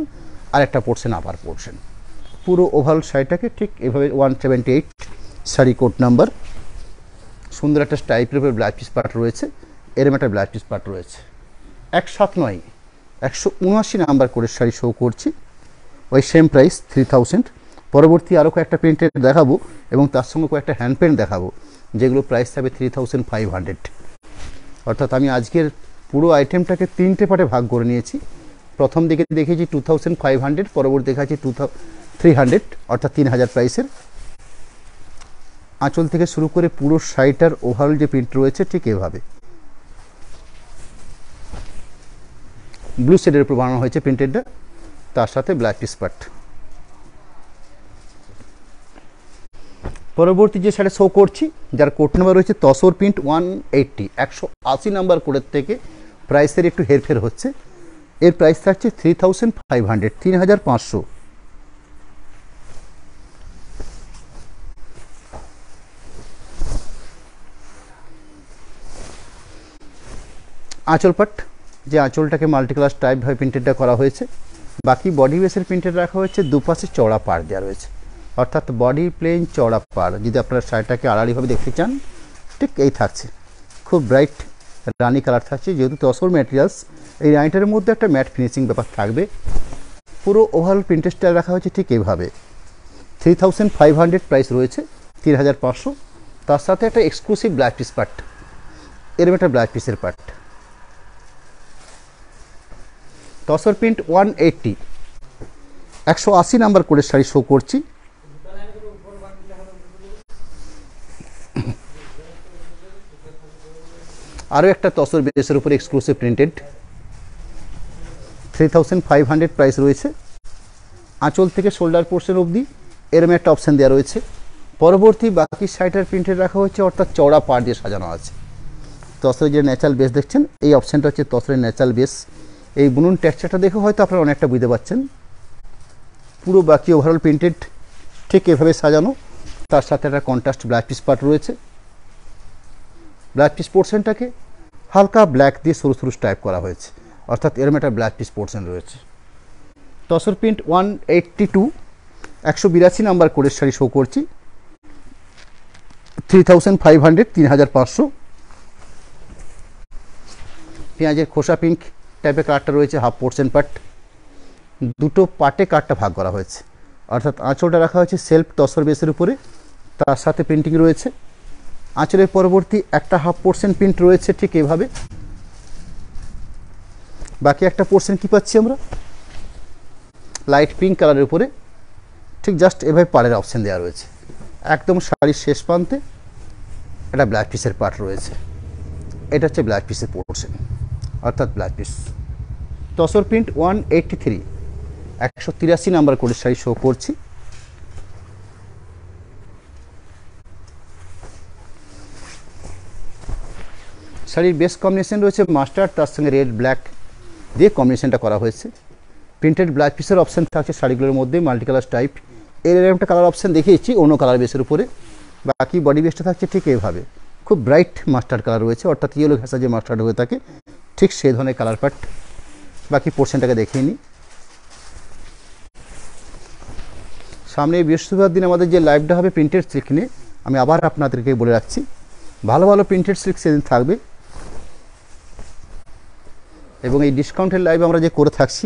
আর একটা পোর্শন আপার পোর্শন পুরো ওভারঅল শাড়িটাকে ঠিক এভাবে one seventy eight sari code number সুন্দর একটা স্টাইপের উপরে ব্লাউজ পিস পার্ট রয়েছে, এরম একটা ব্লাউজ পিস পার্ট রয়েছে। এক সাত নয়, একশো উনআশি নাম্বার করে শাড়ি শো করছি। ওই সেম প্রাইস থ্রি থাউজেন্ড পরবর্তী আরও কয়েকটা প্রিন্টেড দেখাবো এবং তার সঙ্গে কয়েকটা হ্যান্ড পেন্ট দেখাবো, যেগুলো প্রাইস থাকবে থ্রি থাউজেন্ড ফাইভ হান্ড্রেড অর্থাৎ আমি আজকের পুরো আইটেমটাকে তিনটে পার্টে ভাগ করে নিয়েছি। প্রথম দিকে দেখেছি টু থাউজেন্ড ফাইভ হান্ড্রেড পরবর্তী দেখাচ্ছি টু থ্রি হান্ড্রেড অর্থাৎ তিন হাজার প্রাইসের আঁচল থেকে শুরু করে পুরো শাড়িটার ওভারঅল যে প্রিন্ট রয়েছে, ঠিক এভাবে। ব্লু শেডের উপর বানানো হয়েছে প্রিন্টেডটা তার সাথে ব্ল্যাক পিস পার্ট পরবর্তী যে শাড়ি শো করছি, যার কোড নাম্বার রয়েছে তসর প্রিন্ট ওয়ান এইটটি একশো আশি নাম্বার কোডের থেকে প্রাইসের একটু হেরফের হচ্ছে। এর প্রাইস থাকছে থ্রি থাউজেন্ড ফাইভ হান্ড্রেড তিন হাজার পাঁচশো আঁচল পাট, যে আঁচলটাকে মাল্টি কালার টাইপভাবে প্রিন্টেডটা করা হয়েছে বাকি বডি বেসের প্রিন্টেড রাখা হয়েছে, দুপাশে চড়া পাড় দেওয়া রয়েছে। অর্থাৎ বডি প্লেন চড়া পাড়। যদি আপনারা শাড়িটাকে আড়াআড়িভাবে দেখতে চান, ঠিক এই থাকছে। খুব ব্রাইট রানি কালার থাকছে। যেহেতু তসর ম্যাটেরিয়ালস এই রানিটার মধ্যে একটা ম্যাট ফিনিশিং ব্যাপার থাকবে। পুরো ওভারঅল প্রিন্টেড স্টাইল রাখা হয়েছে ঠিক এইভাবে। Three thousand five hundred price রয়েছে, তিন হাজার পাঁচশো। তার সাথে একটা এক্সক্লুসিভ ব্ল্যাক পিস পার্ট এরম একটা ব্ল্যাক পিসের part tussar print one eighty. একশো আশি নাম্বার করে শাড়ি শো করছি। আরও একটা তসর বেসের উপরে exclusive printed three thousand five hundred price রয়েছে। আঁচল থেকে শোল্ডার পোর্শন অবধি এরম একটা অপশান দেওয়া রয়েছে। পরবর্তী বাকি শাড়িটার প্রিন্টেড রাখা হয়েছে, অর্থাৎ চওড়া পাড় দিয়ে সাজানো আছে। তসরের যে ন্যাচারাল বেস দেখছেন, এই অপশানটা হচ্ছে তসরের ন্যাচারাল বেস এই বুনুন টেক্সচারটা দেখে হয়তো আপনারা অনেকটা বুঝতে পারছেন। পুরো বাকি ওভারঅল প্রিন্টেড ঠিক এভাবে সাজানো। তার সাথে একটা কন্ট্রাস্ট ব্ল্যাক পিস পার্ট রয়েছে। ব্ল্যাক পিস পোর্শনটাকে হালকা ব্ল্যাক দিয়ে সরু সরু টাইপ করা হয়েছে। অর্থাৎ এরম একটা ব্ল্যাক পিস পোর্শন রয়েছে। Tussar print one eighty two একশো বিরাশি নাম্বার কোডের শাড়ি শো করছি। থ্রি থাউজেন্ড ফাইভ হান্ড্রেড তিন হাজার পাঁচশো। পেঁয়াজের খোসা পিঙ্ক টাইপের কার্ডটা রয়েছে হাফ পোর্শন পার্ট দুটো পার্টে কার্ডটা ভাগ করা হয়েছে। অর্থাৎ আঁচলটা রাখা হয়েছে সেলফ তসর বেসের উপরে, তার সাথে প্রিন্টিং রয়েছে। আঁচলের পরবর্তী একটা হাফ পোর্শন প্রিন্ট রয়েছে ঠিক এভাবে। বাকি একটা পোর্শন কি পাচ্ছি আমরা? লাইট পিঙ্ক কালারের উপরে। ঠিক জাস্ট এভাবে পাড়ের অপশান দেওয়া রয়েছে। একদম শাড়ির শেষ প্রান্তে একটা ব্ল্যাক পিসের পার্ট রয়েছে। এটা হচ্ছে ব্ল্যাক পিসের পোর্শন অর্থাৎ black piece tussar print one eighty three একশো তিরাশি নাম্বার করে শাড়ি শো করছি। শাড়ির বেস্ট কম্বিনেশন রয়েছে মাস্টার্ড তার সঙ্গে রেড ব্ল্যাক দিয়ে কম্বিনেশনটা করা হয়েছে। প্রিন্টেড ব্লাউজ পিসের অপশান থাকছে শাড়িগুলোর মধ্যে মাল্টি কালার টাইপের একটা কালার অপশান দেখিয়েছি, অন্য কালার বেসের উপরে। বাকি বডি বেসটা থাকছে ঠিক এইভাবে খুব ব্রাইট মাস্টার্ড কালার রয়েছে, অর্থাৎ ইয়েলো ঘাসা যে মাস্টার্ড হয়ে থাকে ঠিক সেই ধরনের কালার পার্ট বাকি পোর্শনটাকে দেখিয়ে নিই। সামনে বৃহস্পতিবার দিন আমাদের যে লাইভটা হবে প্রিন্টেড সিল্ক নিয়ে, আমি আবার আপনাদেরকে বলে রাখছি, ভালো ভালো প্রিন্টেড সিল্ক সেদিন থাকবে। এবং এই ডিসকাউন্টের লাইভ আমরা যে করে থাকছি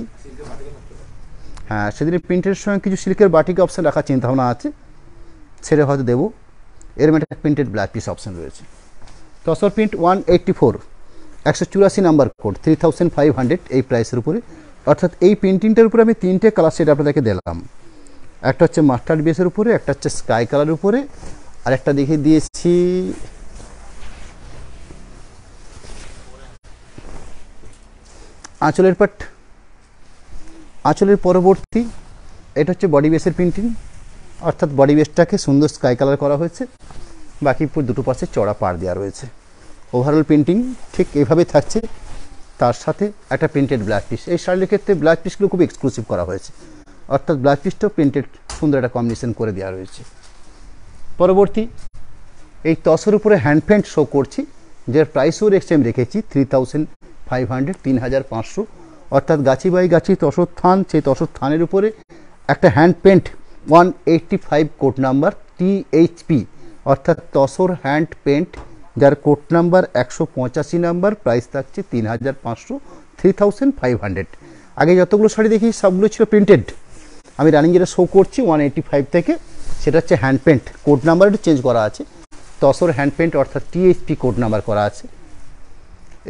হ্যাঁ সেদিন প্রিন্টের সঙ্গে কিছু সিল্কের বাটিক অপশান রাখার চিন্তাভাবনা আছে, ছেড়ে হয়তো দেবো। এরম একটা প্রিন্টেড ব্ল্যাক পিস অপশান রয়েছে। Tussar print one eighty four একশো চুরাশি number code three thousand five hundred এই প্রাইসের উপরে। অর্থাৎ এই পেন্টিংটার উপরে আমি তিনটে কালার সেট আপনাদেরকে দিলাম। একটা হচ্ছে মাস্টার্ড বেসের উপরে, একটা হচ্ছে স্কাই কালারের উপরে। আর একটা দেখিয়ে দিয়েছি। আঁচলের পাট, আঁচলের পরবর্তী, এটা হচ্ছে বডি বেসের প্রিন্টিং অর্থাৎ বডি বেসটাকে সুন্দর স্কাই কালার করা হয়েছে। বাকি দুটো পাশে চড়া পাড় দেওয়া রয়েছে। ওভারঅল পেন্টিং ঠিক এইভাবে থাকছে। তার সাথে একটা প্রিন্টেড ব্ল্যাক পিস এই শাড়ির ক্ষেত্রে ব্ল্যাক পিসগুলো খুব এক্সক্লুসিভ করা হয়েছে। অর্থাৎ ব্ল্যাক পিসটাও প্রিন্টেড সুন্দর একটা কম্বিনেশন করে দেওয়া রয়েছে। পরবর্তী, এই তসের উপরে হ্যান্ড পেন্ট শো করছি, যার প্রাইসও আমি রেখেছি থ্রি থাউজেন্ড ফাইভ হান্ড্রেড তিন হাজার পাঁচশো অর্থাৎ গাছি বাই গাছি তসর থান, সেই তসর থানের উপরে একটা hand paint one eighty five code number T THP অর্থাৎ তসর হ্যান্ড পেন্ট যার কোড নাম্বার একশো পঁচাশি নাম্বার, প্রাইস থাকছে তিন হাজার পাঁচশো থ্রি থাউজেন্ড ফাইভ হান্ড্রেড আগে যতগুলো শাড়ি দেখি, সবগুলো ছিল প্রিন্টেড আমি রানিং যেটা শো করছি ওয়ান এইটটি ফাইভ থেকে, সেটা হচ্ছে হ্যান্ড পেন্ট কোড নাম্বার একটু চেঞ্জ করা আছে। তসর হ্যান্ড পেন্ট অর্থাৎ টিএইচপি কোড নাম্বার করা আছে।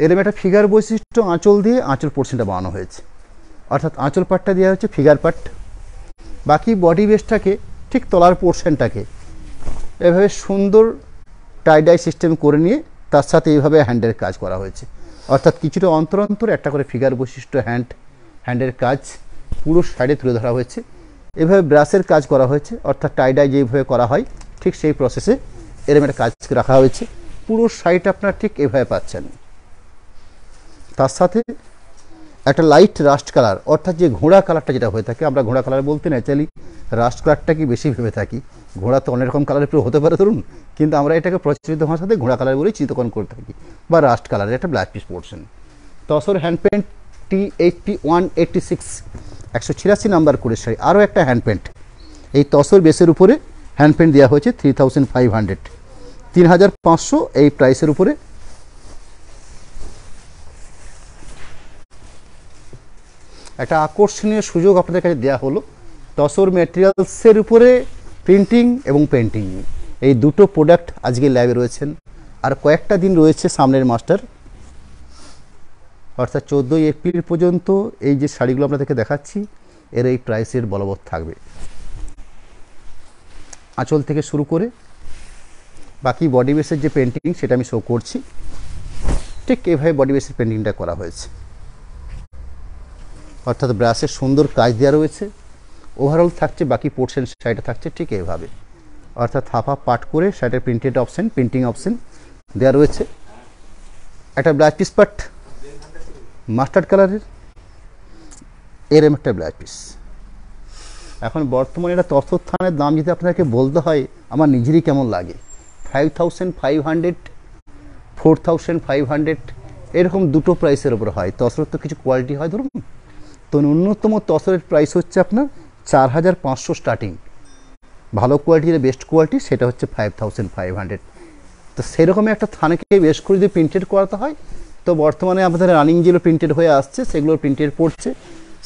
এরম একটা ফিগার বৈশিষ্ট্য আঁচল দিয়ে আঁচল পোর্শনটা বানানো হয়েছে। অর্থাৎ আঁচল পাটটা দেওয়া হচ্ছে ফিগার পাট বাকি বডি বেসটাকে ঠিক তলার পোর্শনটাকে এভাবে সুন্দর টাইডাই সিস্টেম করে নিয়ে তার সাথে এইভাবে হ্যান্ডের কাজ করা হয়েছে। অর্থাৎ কিছুটা অন্তর অন্তর একটা করে ফিগার বৈশিষ্ট্য হ্যান্ড হ্যান্ডের কাজ পুরো সাইডে তুলে ধরা হয়েছে। এভাবে ব্রাশের কাজ করা হয়েছে, অর্থাৎ টাইডাই যেভাবে করা হয়, ঠিক সেই প্রসেসে এরম একটা কাজ রাখা হয়েছে। পুরো সাইড আপনার ঠিক এভাবে পাচ্ছেন। তার সাথে একটা লাইট রাস্ট কালার অর্থাৎ যে ঘোড়া কালারটা যেটা হয়ে থাকে, আমরা ঘোড়া কালার বলতে ন্যাচারালি রাস্ট কালারটা কি বেশি ভেবে থাকি। ঘোড়া তো অনেক রকম কালারের হতে পারে ধরুন, কিন্তু আমরা এটাকে প্রচলিত ভাষাতে ঘোড়া কালার বলেই চিত্রকরণ করে থাকি। বা রাস্ট কালারের একটা black piece portion tussar hand T eighty one eighty six একশো ছিয়াশি নাম্বার করে শাড়ি আরও একটা হ্যান্ড এই তসর বেসের উপরে হ্যান্ড দেওয়া হয়েছে থ্রি থাউজেন্ড ফাইভ হান্ড্রেড তিন হাজার পাঁচশো এই প্রাইসের উপরে। একটা আকর্ষণীয় সুযোগ আপনাদের কাছে দেওয়া হলো। তসর ম্যাটেরিয়ালসের উপরে প্রিন্টিং এবং পেন্টিং এই দুটো প্রোডাক্ট আজকে ল্যাবে রয়েছেন। আর কয়েকটা দিন রয়েছে সামনের মাস্টার। অর্থাৎ চোদ্দোই এপ্রিল পর্যন্ত এই যে শাড়িগুলো আপনাদেরকে দেখাচ্ছি, এর এই প্রাইসের বলবৎ থাকবে। আঁচল থেকে শুরু করে বাকি বডি বেসের যে পেন্টিং সেটা আমি শো করছি। ঠিক এভাবে বডি বেসের পেন্টিংটা করা হয়েছে। অর্থাৎ ব্রাশের সুন্দর কাজ দেওয়া রয়েছে। ওভারঅল থাকছে, বাকি পোর্শন সাইডে থাকছে, ঠিক এইভাবে। অর্থাৎ হাফ পাট করে সাইডের প্রিন্টেড অপশন প্রিন্টিং অপশন দেওয়া রয়েছে। একটা ব্ল্যাক পিস পাট মাস্টার্ড কালারের এরম একটা ব্ল্যাক পিস এখন বর্তমানে এটা তথ্যস্থানের দাম যদি আপনাকে বলতে হয়, আমার নিজেরই কেমন লাগে? Five thousand five hundred four thousand five hundred এরকম দুটো প্রাইসের ওপর হয়। তসরের তো কিছু কোয়ালিটি হয়, ধরুন। তো ন্যূনতম তসরের প্রাইস হচ্ছে আপনার চার হাজার পাঁচশো স্টার্টিং ভালো কোয়ালিটির বেস্ট কোয়ালিটি সেটা হচ্ছে ফাইভ থাউজেন্ড ফাইভ হান্ড্রেড তো সেরকমই একটা থানাকে বেশ করে যদি প্রিন্টেড করাতে হয়, তো বর্তমানে আমাদের রানিং যেগুলো প্রিন্টেড হয়ে আসছে সেগুলোর প্রিন্টেড পড়ছে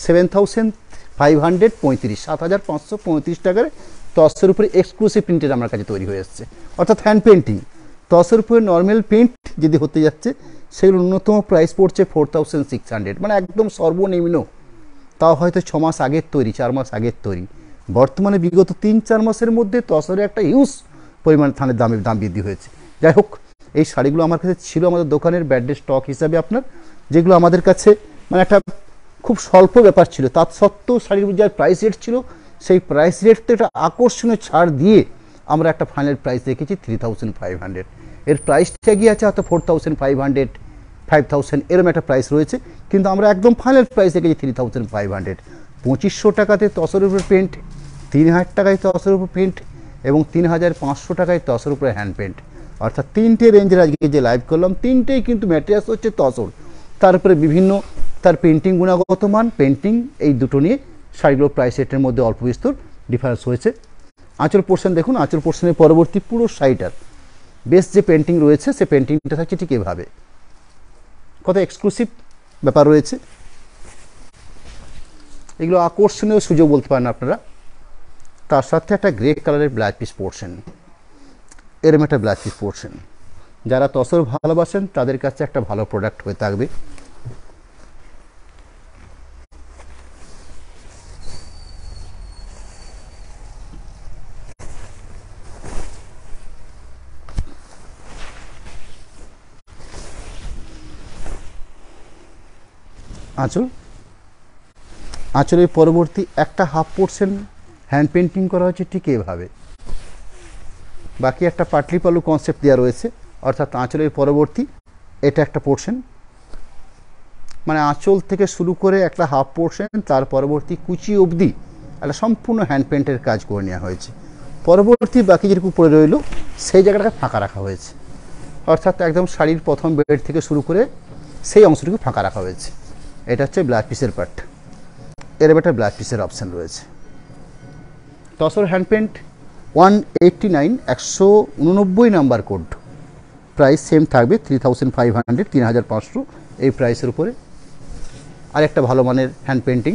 সেভেন থাউজেন্ড ফাইভ হান্ড্রেড পঁয়ত্রিশ সাত হাজার পাঁচশো পঁয়ত্রিশ টাকার তসের উপরে এক্সক্লুসিভ প্রিন্টেড আমার কাছে তৈরি হয়ে আসছে অর্থাৎ হ্যান্ড পেন্টিং তসের উপরে নর্মাল প্রিন্ট যদি হতে যাচ্ছে সেগুলো ন্যূনতম প্রাইস পড়ছে ফোর থাউজেন্ড সিক্স হান্ড্রেড মানে একদম সর্বনিম্ন তাও হয়তো ছ মাস আগের তৈরি, চার মাস আগের তৈরি। বর্তমানে বিগত তিন, চার মাসের মধ্যে তসরে একটা ইউজ পরিমাণ থানের দামে, দাম বৃদ্ধি হয়েছে। যাই হোক, এই শাড়িগুলো আমার কাছে ছিল আমাদের দোকানের ব্যাডে স্টক হিসাবে আপনার, যেগুলো আমাদের কাছে মানে একটা খুব স্বল্প ব্যাপার ছিল। তার সত্ত্বেও শাড়ির যার প্রাইস রেট ছিল, সেই প্রাইস রেটতে একটা আকর্ষণীয় ছাড় দিয়ে আমরা একটা ফাইনাল প্রাইস রেখেছি থ্রি থাউজেন্ড ফাইভ হান্ড্রেড এর প্রাইসটা গিয়ে আছে হয়তো four thousand five hundred five thousand এরম একটা প্রাইস রয়েছে। কিন্তু আমরা একদম ফাইনাল প্রাইস রেখেছি থ্রি থাউজেন্ড ফাইভ হান্ড্রেড পঁচিশশো টাকাতে তসরের উপরে পেন্ট তিন হাজার টাকায় তসরের উপর পেন্ট এবং তিন হাজার পাঁচশো টাকায় তসর উপরে হ্যান্ড পেন্ট অর্থাৎ তিনটে রেঞ্জের আজকে যে লাইভ করলাম, তিনটেই কিন্তু ম্যাটেরিয়ালস হচ্ছে তসর। তারপরে বিভিন্ন, তার পেন্টিং গুণগত মান পেন্টিং এই দুটো নিয়ে শাড়িগুলোর প্রাইস রেটের মধ্যে অল্প বিস্তর ডিফারেন্স হয়েছে। আঁচল পোর্শন দেখুন, আঁচল পোর্শনের পরবর্তী পুরো শাড়িটার। বেশ যে পেন্টিং রয়েছে, সে পেন্টিংটা থাকছে ঠিক এভাবে। কত এক্সক্লুসিভ ব্যাপার রয়েছে। এগুলো আকর্ষণীয় সুযোগ বলতে পারেন আপনারা। তার সাথে একটা গ্রে কালারের ব্ল্যাক পিস পড়ছেন এরম একটা ব্ল্যাক পিস পোর্শন যারা তসর ভালোবাসেন, তাদের কাছে একটা ভালো প্রোডাক্ট হয়ে থাকবে। আঁচল। আঁচলের পরবর্তী একটা হাফ পোর্শন হ্যান্ড পেন্টিং করা হয়েছে ঠিক এভাবে। বাকি একটা পাটলি পালু কনসেপ্ট দেওয়া রয়েছে, অর্থাৎ আঁচলের পরবর্তী, এটা একটা পোর্শন মানে আঁচল থেকে শুরু করে একটা হাফ পোর্শন তার পরবর্তী কুচি অবধি একটা সম্পূর্ণ হ্যান্ড পেন্টের কাজ করে নেওয়া হয়েছে। পরবর্তী বাকি যেটুকু পড়ে রইল, সেই জায়গাটাকে ফাঁকা রাখা হয়েছে। অর্থাৎ একদম শাড়ির প্রথম বেড থেকে শুরু করে সেই অংশটুকু ফাঁকা রাখা হয়েছে। এটা হচ্ছে ব্ল্যাক পিসের পার্ট এর একটা ব্ল্যাক পিসের অপশান রয়েছে। Tussar hand paint one eighty nine একশো উননব্বই নাম্বার কোড প্রাইস সেম থাকবে থ্রি থাউজেন্ড ফাইভ হান্ড্রেড তিন হাজার পাঁচশো। এই প্রাইসের উপরে। আর একটা ভালো মানের হ্যান্ড পেন্টিং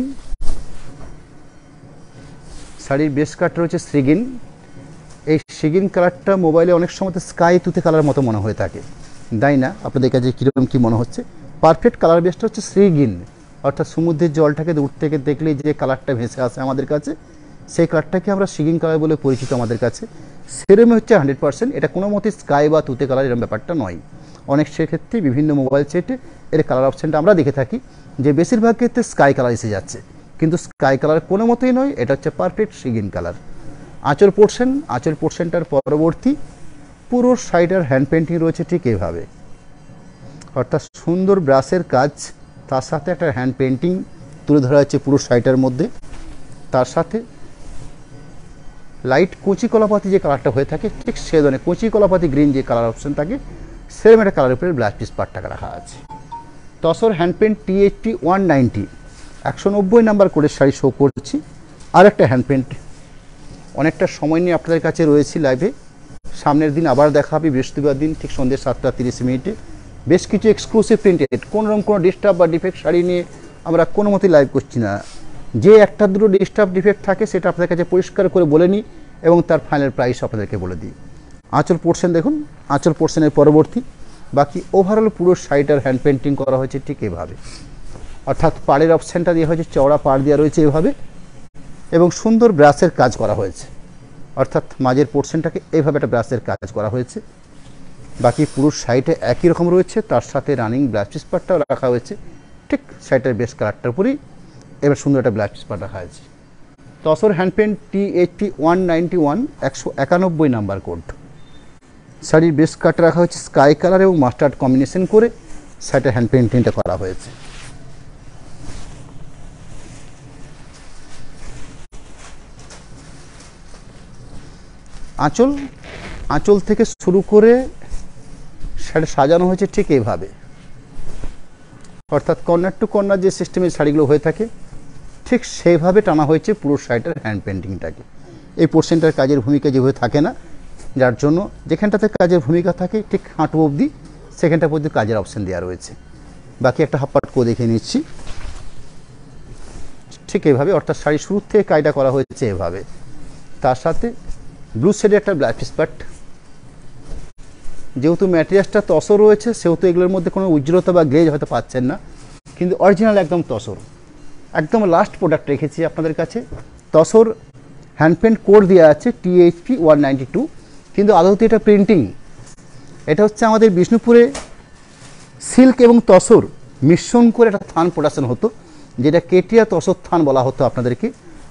শাড়ির বেশ কাট রয়েছে শ্রিগিন। এই সিগিন কালারটা মোবাইলে অনেক সময় স্কাই তুতে কালার মতো মনে হয়ে থাকে। তাই না আপনাদের কাছে কীরকম কী মনে হচ্ছে। পারফেক্ট কালার বেসটা হচ্ছে শ্রীগিন অর্থাৎ সমুদ্রের জলটাকে দূর থেকে দেখলেই যে কালারটা ভেসে আসে আমাদের কাছে, সেই কালারটাকে আমরা সিগিং কালার বলে পরিচিত আমাদের কাছে। সেরমই হচ্ছে হান্ড্রেড পার্সেন্ট এটা কোনো মতে স্কাই বা তুতে কালার এরকম ব্যাপারটা নয়। অনেক সেক্ষেত্রে বিভিন্ন মোবাইল সেটে এর কালার অপশানটা আমরা দেখে থাকি, যে বেশিরভাগ ক্ষেত্রে স্কাই কালার এসে যাচ্ছে। কিন্তু স্কাই কালার কোনো মতেই নয়, এটা হচ্ছে পারফেক্ট সিগিন কালার আঁচল পোর্শন আঁচল পোর্শনটার পরবর্তী পুরো সাইডার হ্যান্ড পেন্টিং রয়েছে ঠিক এভাবে। অর্থাৎ সুন্দর ব্রাশের কাজ, তার সাথে একটা হ্যান্ড পেন্টিং তুলে ধরা হচ্ছে পুরো শাড়িটার মধ্যে। তার সাথে লাইট কুচি কলাপাতি যে কালারটা হয়ে থাকে, ঠিক সে ধরনের কুচি কলাপাতি গ্রিন যে কালার অপশন থাকে, সেরকম একটা কালারের উপরে ব্ল্যাক পিস পাটটাকে রাখা আছে। Tussar hand T eighty one ninety একশো নব্বই নাম্বার করে শাড়ি শো করছি। আর একটা হ্যান্ড পেন্ট অনেকটা সময় নিয়ে আপনাদের কাছে রয়েছি লাইভে সামনের দিন আবার দেখা হবে, বৃহস্পতিবার দিন, ঠিক সন্ধ্যে সাতটা তিরিশ মিনিটে। বেশ কিছু এক্সক্লুসিভ প্রিন্টেড কোনো রকম কোনো ডিস্টার্ব বা ডিফেক্ট শাড়ি নিয়ে আমরা কোনো মতেই লাইভ করছি না। যে একটা দুটো ডিস্টার্ব ডিফেক্ট থাকে সেটা আপনাদের কাছে পরিষ্কার করে বলে নিই এবং তার ফাইনাল প্রাইস আপনাদেরকে বলে দিই। আঁচল পোর্শন দেখুন, আঁচল পোর্শনের পরবর্তী। বাকি ওভারঅল পুরো শাড়িটার হ্যান্ড পেন্টিং করা হয়েছে ঠিক এভাবে। অর্থাৎ পাড়ের অপশানটা দেওয়া হয়েছে, চওড়া পাড় দেওয়া রয়েছে এভাবে। এবং সুন্দর ব্রাশের কাজ করা হয়েছে। অর্থাৎ মাঝের পোর্শনটাকে এইভাবে একটা ব্রাশের কাজ করা হয়েছে। বাকি পুরো সাইডে একই রকম রয়েছে। তার সাথে রানিং ব্ল্যাক পার্টটাও রাখা হয়েছে। ঠিক সাইডের বেশ কালারটার উপরেই এবার সুন্দর একটা ব্ল্যাক পার্ট রাখা হয়েছে। Tussar hand paint T eighty one ninety one একশো একানব্বই নাম্বার কোড শাড়ির বেশ কাট রাখা হয়েছে স্কাই কালার এবং মাস্টার্ড কম্বিনেশন করে শাড়িটার হ্যান্ড পেন্টিংটা করা হয়েছে। আঁচল আঁচল থেকে শুরু করে শাড়ি সাজানো হয়েছে ঠিক এইভাবে। অর্থাৎ কর্নার টু কর্নার যে সিস্টেমে শাড়িগুলো হয়ে থাকে, ঠিক সেইভাবে টানা হয়েছে পুরো শাড়িটার হ্যান্ড পেন্টিংটাকে এই পোর্শনটার কাজের ভূমিকা যেভাবে থাকে না, যার জন্য যেখানটাতে কাজের ভূমিকা থাকে, ঠিক হাঁটু অবধি সেখানটা পর্যন্ত কাজের অপশান দেওয়া রয়েছে। বাকি একটা হাফ পাট করে দেখে নিচ্ছি। ঠিক এভাবে অর্থাৎ শাড়ি শুরুর থেকে কাজটা করা হয়েছে এভাবে। তার সাথে ব্লু শেডের একটা ব্ল্যাক স্পার্ট যেহেতু ম্যাটেরিয়ালসটা তসর রয়েছে, সেহেতু এগুলোর মধ্যে কোনো উজ্জ্বলতা বা গ্লেজ হয়তো পাচ্ছেন না। কিন্তু অরিজিনাল একদম তসর। একদম লাস্ট প্রোডাক্ট রেখেছি আপনাদের কাছে। তসর হ্যান্ডপেন্ট কোড দেওয়া আছে টিএইচপি ওয়ান নাইনটি টু কিন্তু আদৌতে এটা প্রিন্টিং এটা হচ্ছে আমাদের বিষ্ণুপুরে সিল্ক এবং তসর মিশ্রণ করে একটা থান প্রোডাকশন হতো, যেটা কেটিয়া তসর থান বলা হতো আপনাদেরকে।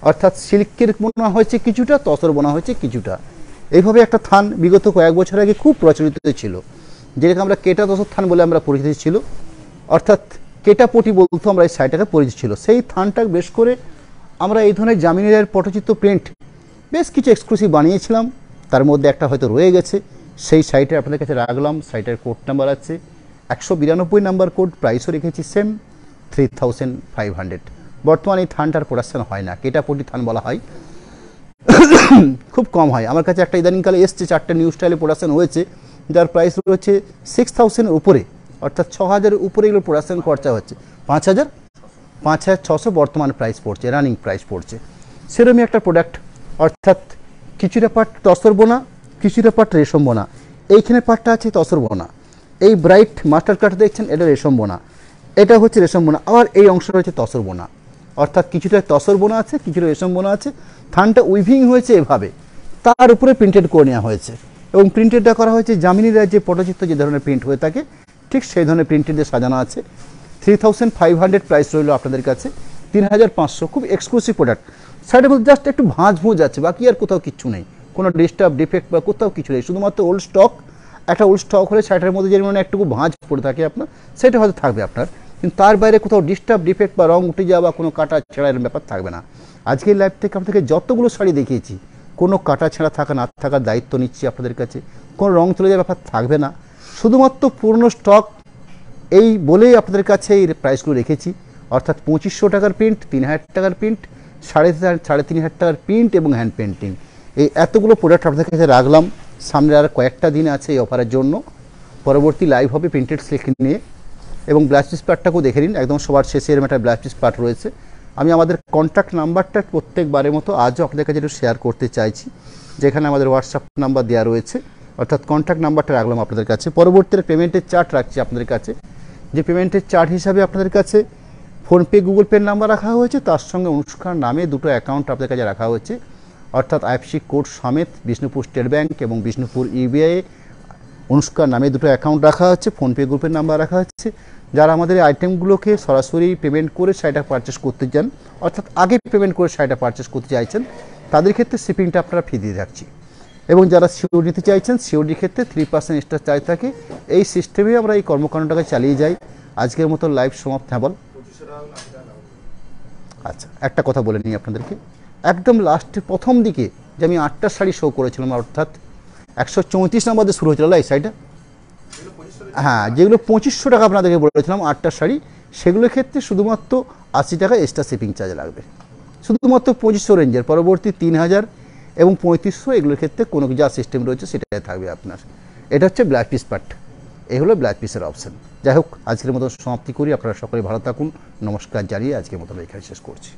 অর্থাৎ সিল্কের বোনা হয়েছে কিছুটা, তসর বোনা হয়েছে কিছুটা। এইভাবে একটা থান বিগত কয়েক বছর আগে খুব প্রচলিত ছিল, যেটাকে আমরা কেটা দশর থান বলে আমরা পরিচিত ছিল। অর্থাৎ কেটাপটি বলতো আমরা এই সাইডটাকে পরিচিত ছিল। সেই থানটা বেশ করে আমরা এই ধরনের জামিনের পটচিত্র প্রিন্ট বেশ কিছু এক্সক্লুসিভ বানিয়েছিলাম। তার মধ্যে একটা হয়তো রয়ে গেছে। সেই সাইটে আপনাদের কাছে রাখলাম। সাইটের কোড নাম্বার আছে। একশো বিরানব্বই নাম্বার কোড প্রাইসও রেখেছি same three thousand five hundred বর্তমানে এই থানটার প্রোডাকশান হয় না। কেটাপটি থান বলা হয়। (coughs) খুব কম হয়। আমার কাছে একটা ইদানিংকালে এসছে, চারটে নিউ স্টাইলে প্রোডাকশন হয়েছে, যার প্রাইস রয়েছে সিক্স থাউজেন্ডের উপরে, অর্থাৎ ছ হাজারের উপরে এগুলো প্রোডাকশন খরচা হচ্ছে। পাঁচ হাজার পাঁচ হাজার ছশো বর্তমান প্রাইস পড়ছে রানিং প্রাইস পড়ছে। সেরমই একটা প্রোডাক্ট অর্থাৎ কিছুটা পার্ট তসর বোনা, কিছুটা পার্ট রেশম বোনা। এইখানে পার্টটা আছে তসর বোনা। এই ব্রাইট মাস্টার কার্ড দেখছেন, এটা রেশম বোনা। এটা হচ্ছে রেশম বোনা। আবার এই অংশটা হচ্ছে তসর বোনা। অর্থাৎ কিছুটা তসর বোনা আছে, কিছুটা রেশম বোনা আছে। থানটা উইভিং হয়েছে এভাবে। তার উপরে প্রিন্টেড করে নেওয়া হয়েছে। এবং প্রিন্টেডটা করা হয়েছে জামিনীরা যে পটচিত্র যে ধরনের প্রিন্ট হয়ে থাকে, ঠিক সেই ধরনের প্রিন্টেডে সাজানো আছে। Three thousand five hundred price রইল আপনাদের কাছে। তিন হাজার পাঁচশো, খুব এক্সক্লুসিভ প্রোডাক্ট সাইডের মধ্যে জাস্ট একটু ভাঁজ ভুঁজ আছে, বাকি আর কোথাও কিচ্ছু নেই। কোনো ডিস্টার্ব ডিফেক্ট বা কোথাও কিছু নেই। শুধুমাত্র ওল্ড স্টক একটা ওল্ড স্টক হলে শার্টের মধ্যে যেমন একটুকু ভাঁজ পড়ে থাকে আপনার, সেটা হয়তো থাকবে আপনার। কিন্তু তার বাইরে কোথাও ডিস্টার্ব ডিফেক্ট বা রং উঠে যাওয়া বা কোনো কাটা ছেঁড়া এরকম ব্যাপার থাকবে না। আজকের লাইভ থেকে আপনাদেরকে যতগুলো শাড়ি দেখিয়েছি, কোনো কাটা ছেঁড়া থাকা, না থাকার দায়িত্ব নিচ্ছি আপনাদের কাছে, কোনো রং চলে যাওয়ার ব্যাপার থাকবে না। শুধুমাত্র পুরনো স্টক এই বলেই আপনাদের কাছে এই প্রাইসগুলো রেখেছি। অর্থাৎ পঁচিশশো টাকার প্রিন্ট তিন হাজার টাকার প্রিন্ট সাড়ে সাড়ে তিন হাজার টাকার প্রিন্ট এবং হ্যান্ড পেন্টিং এই এতগুলো প্রোডাক্ট আপনাদের কাছে রাখলাম। সামনে আর কয়েকটা দিন আছে এই অফারের জন্য। পরবর্তী লাইভ হবে প্রিন্টেড সিল্ক নিয়ে। এবং ব্লাউজ পিস পার্টটাকেও দেখে নিন। একদম সবার শেষে এরকম একটা ব্লাউজ পিস পার্ট রয়েছে। আমি আমাদের কন্ট্যাক্ট নাম্বারটা প্রত্যেকবারের মতো আজও আপনাদের কাছে একটু শেয়ার করতে চাইছি, যেখানে আমাদের হোয়াটসঅ্যাপ নাম্বার দেওয়া রয়েছে। অর্থাৎ কন্ট্যাক্ট নাম্বারটা রাখলাম আপনাদের কাছে। পরবর্তীতে পেমেন্টের চার্ট রাখছি আপনাদের কাছে। যে পেমেন্টের চার্ট হিসাবে আপনাদের কাছে ফোনপে গুগল পের নাম্বার রাখা হয়েছে, তার সঙ্গে অনুষ্ঠান নামে দুটো অ্যাকাউন্ট আপনাদের কাছে রাখা হয়েছে। অর্থাৎ আইএফসি কোড সমেত বিষ্ণুপুর স্টেট ব্যাংক এবং বিষ্ণুপুর ইউবিআই অনুষ্কার নামে দুটো অ্যাকাউন্ট রাখা হচ্ছে ফোনপে গ্রুপের নাম্বার রাখা হচ্ছে। যারা আমাদের এই আইটেমগুলোকে সরাসরি পেমেন্ট করে শাড়িটা পারচেস করতে চান, অর্থাৎ আগে পেমেন্ট করে শাড়িটা পারচেস করতে চাইছেন, তাদের ক্ষেত্রে শিপিংটা আপনারা ফ্রি দিয়ে রাখছি এবং যারা সিওর নিতে চাইছেন সিওরির ক্ষেত্রে থ্রি পার্সেন্ট এক্সট্রা চার্জ থাকে। এই সিস্টেমে আমরা এই কর্মকাণ্ডটাকে চালিয়ে যাই। আজকের মতো লাইভ সমাপ্ত হ্যাঁ বল। আচ্ছা একটা কথা বলে নিই আপনাদেরকে। একদম লাস্টে প্রথম দিকে যে আমি আটটা শাড়ি শো করেছিলাম, অর্থাৎ একশো চৌত্রিশ নম্বর শুরু হয়েছিল এই শাড়িটা হ্যাঁ যেগুলো পঁচিশশো টাকা আপনাদেরকে বলেছিলাম, আটটা শাড়ি, সেগুলোর ক্ষেত্রে শুধুমাত্র আশি টাকা এক্সট্রা শিপিং চার্জ লাগবে। শুধুমাত্র পঁচিশশো রেঞ্জের, পরবর্তী তিন হাজার এবং পঁয়ত্রিশশো, এগুলোর ক্ষেত্রে কোনো যা সিস্টেম রয়েছে সেটাই থাকবে আপনার। এটা হচ্ছে ব্ল্যাক পিস পার্ট এই হলো ব্ল্যাক পিসের অপশন যাই হোক, আজকের মতো সমাপ্তি করি। আপনারা সকলে ভালো থাকুন। নমস্কার জানিয়ে আজকের মতো এখানে শেষ করছি।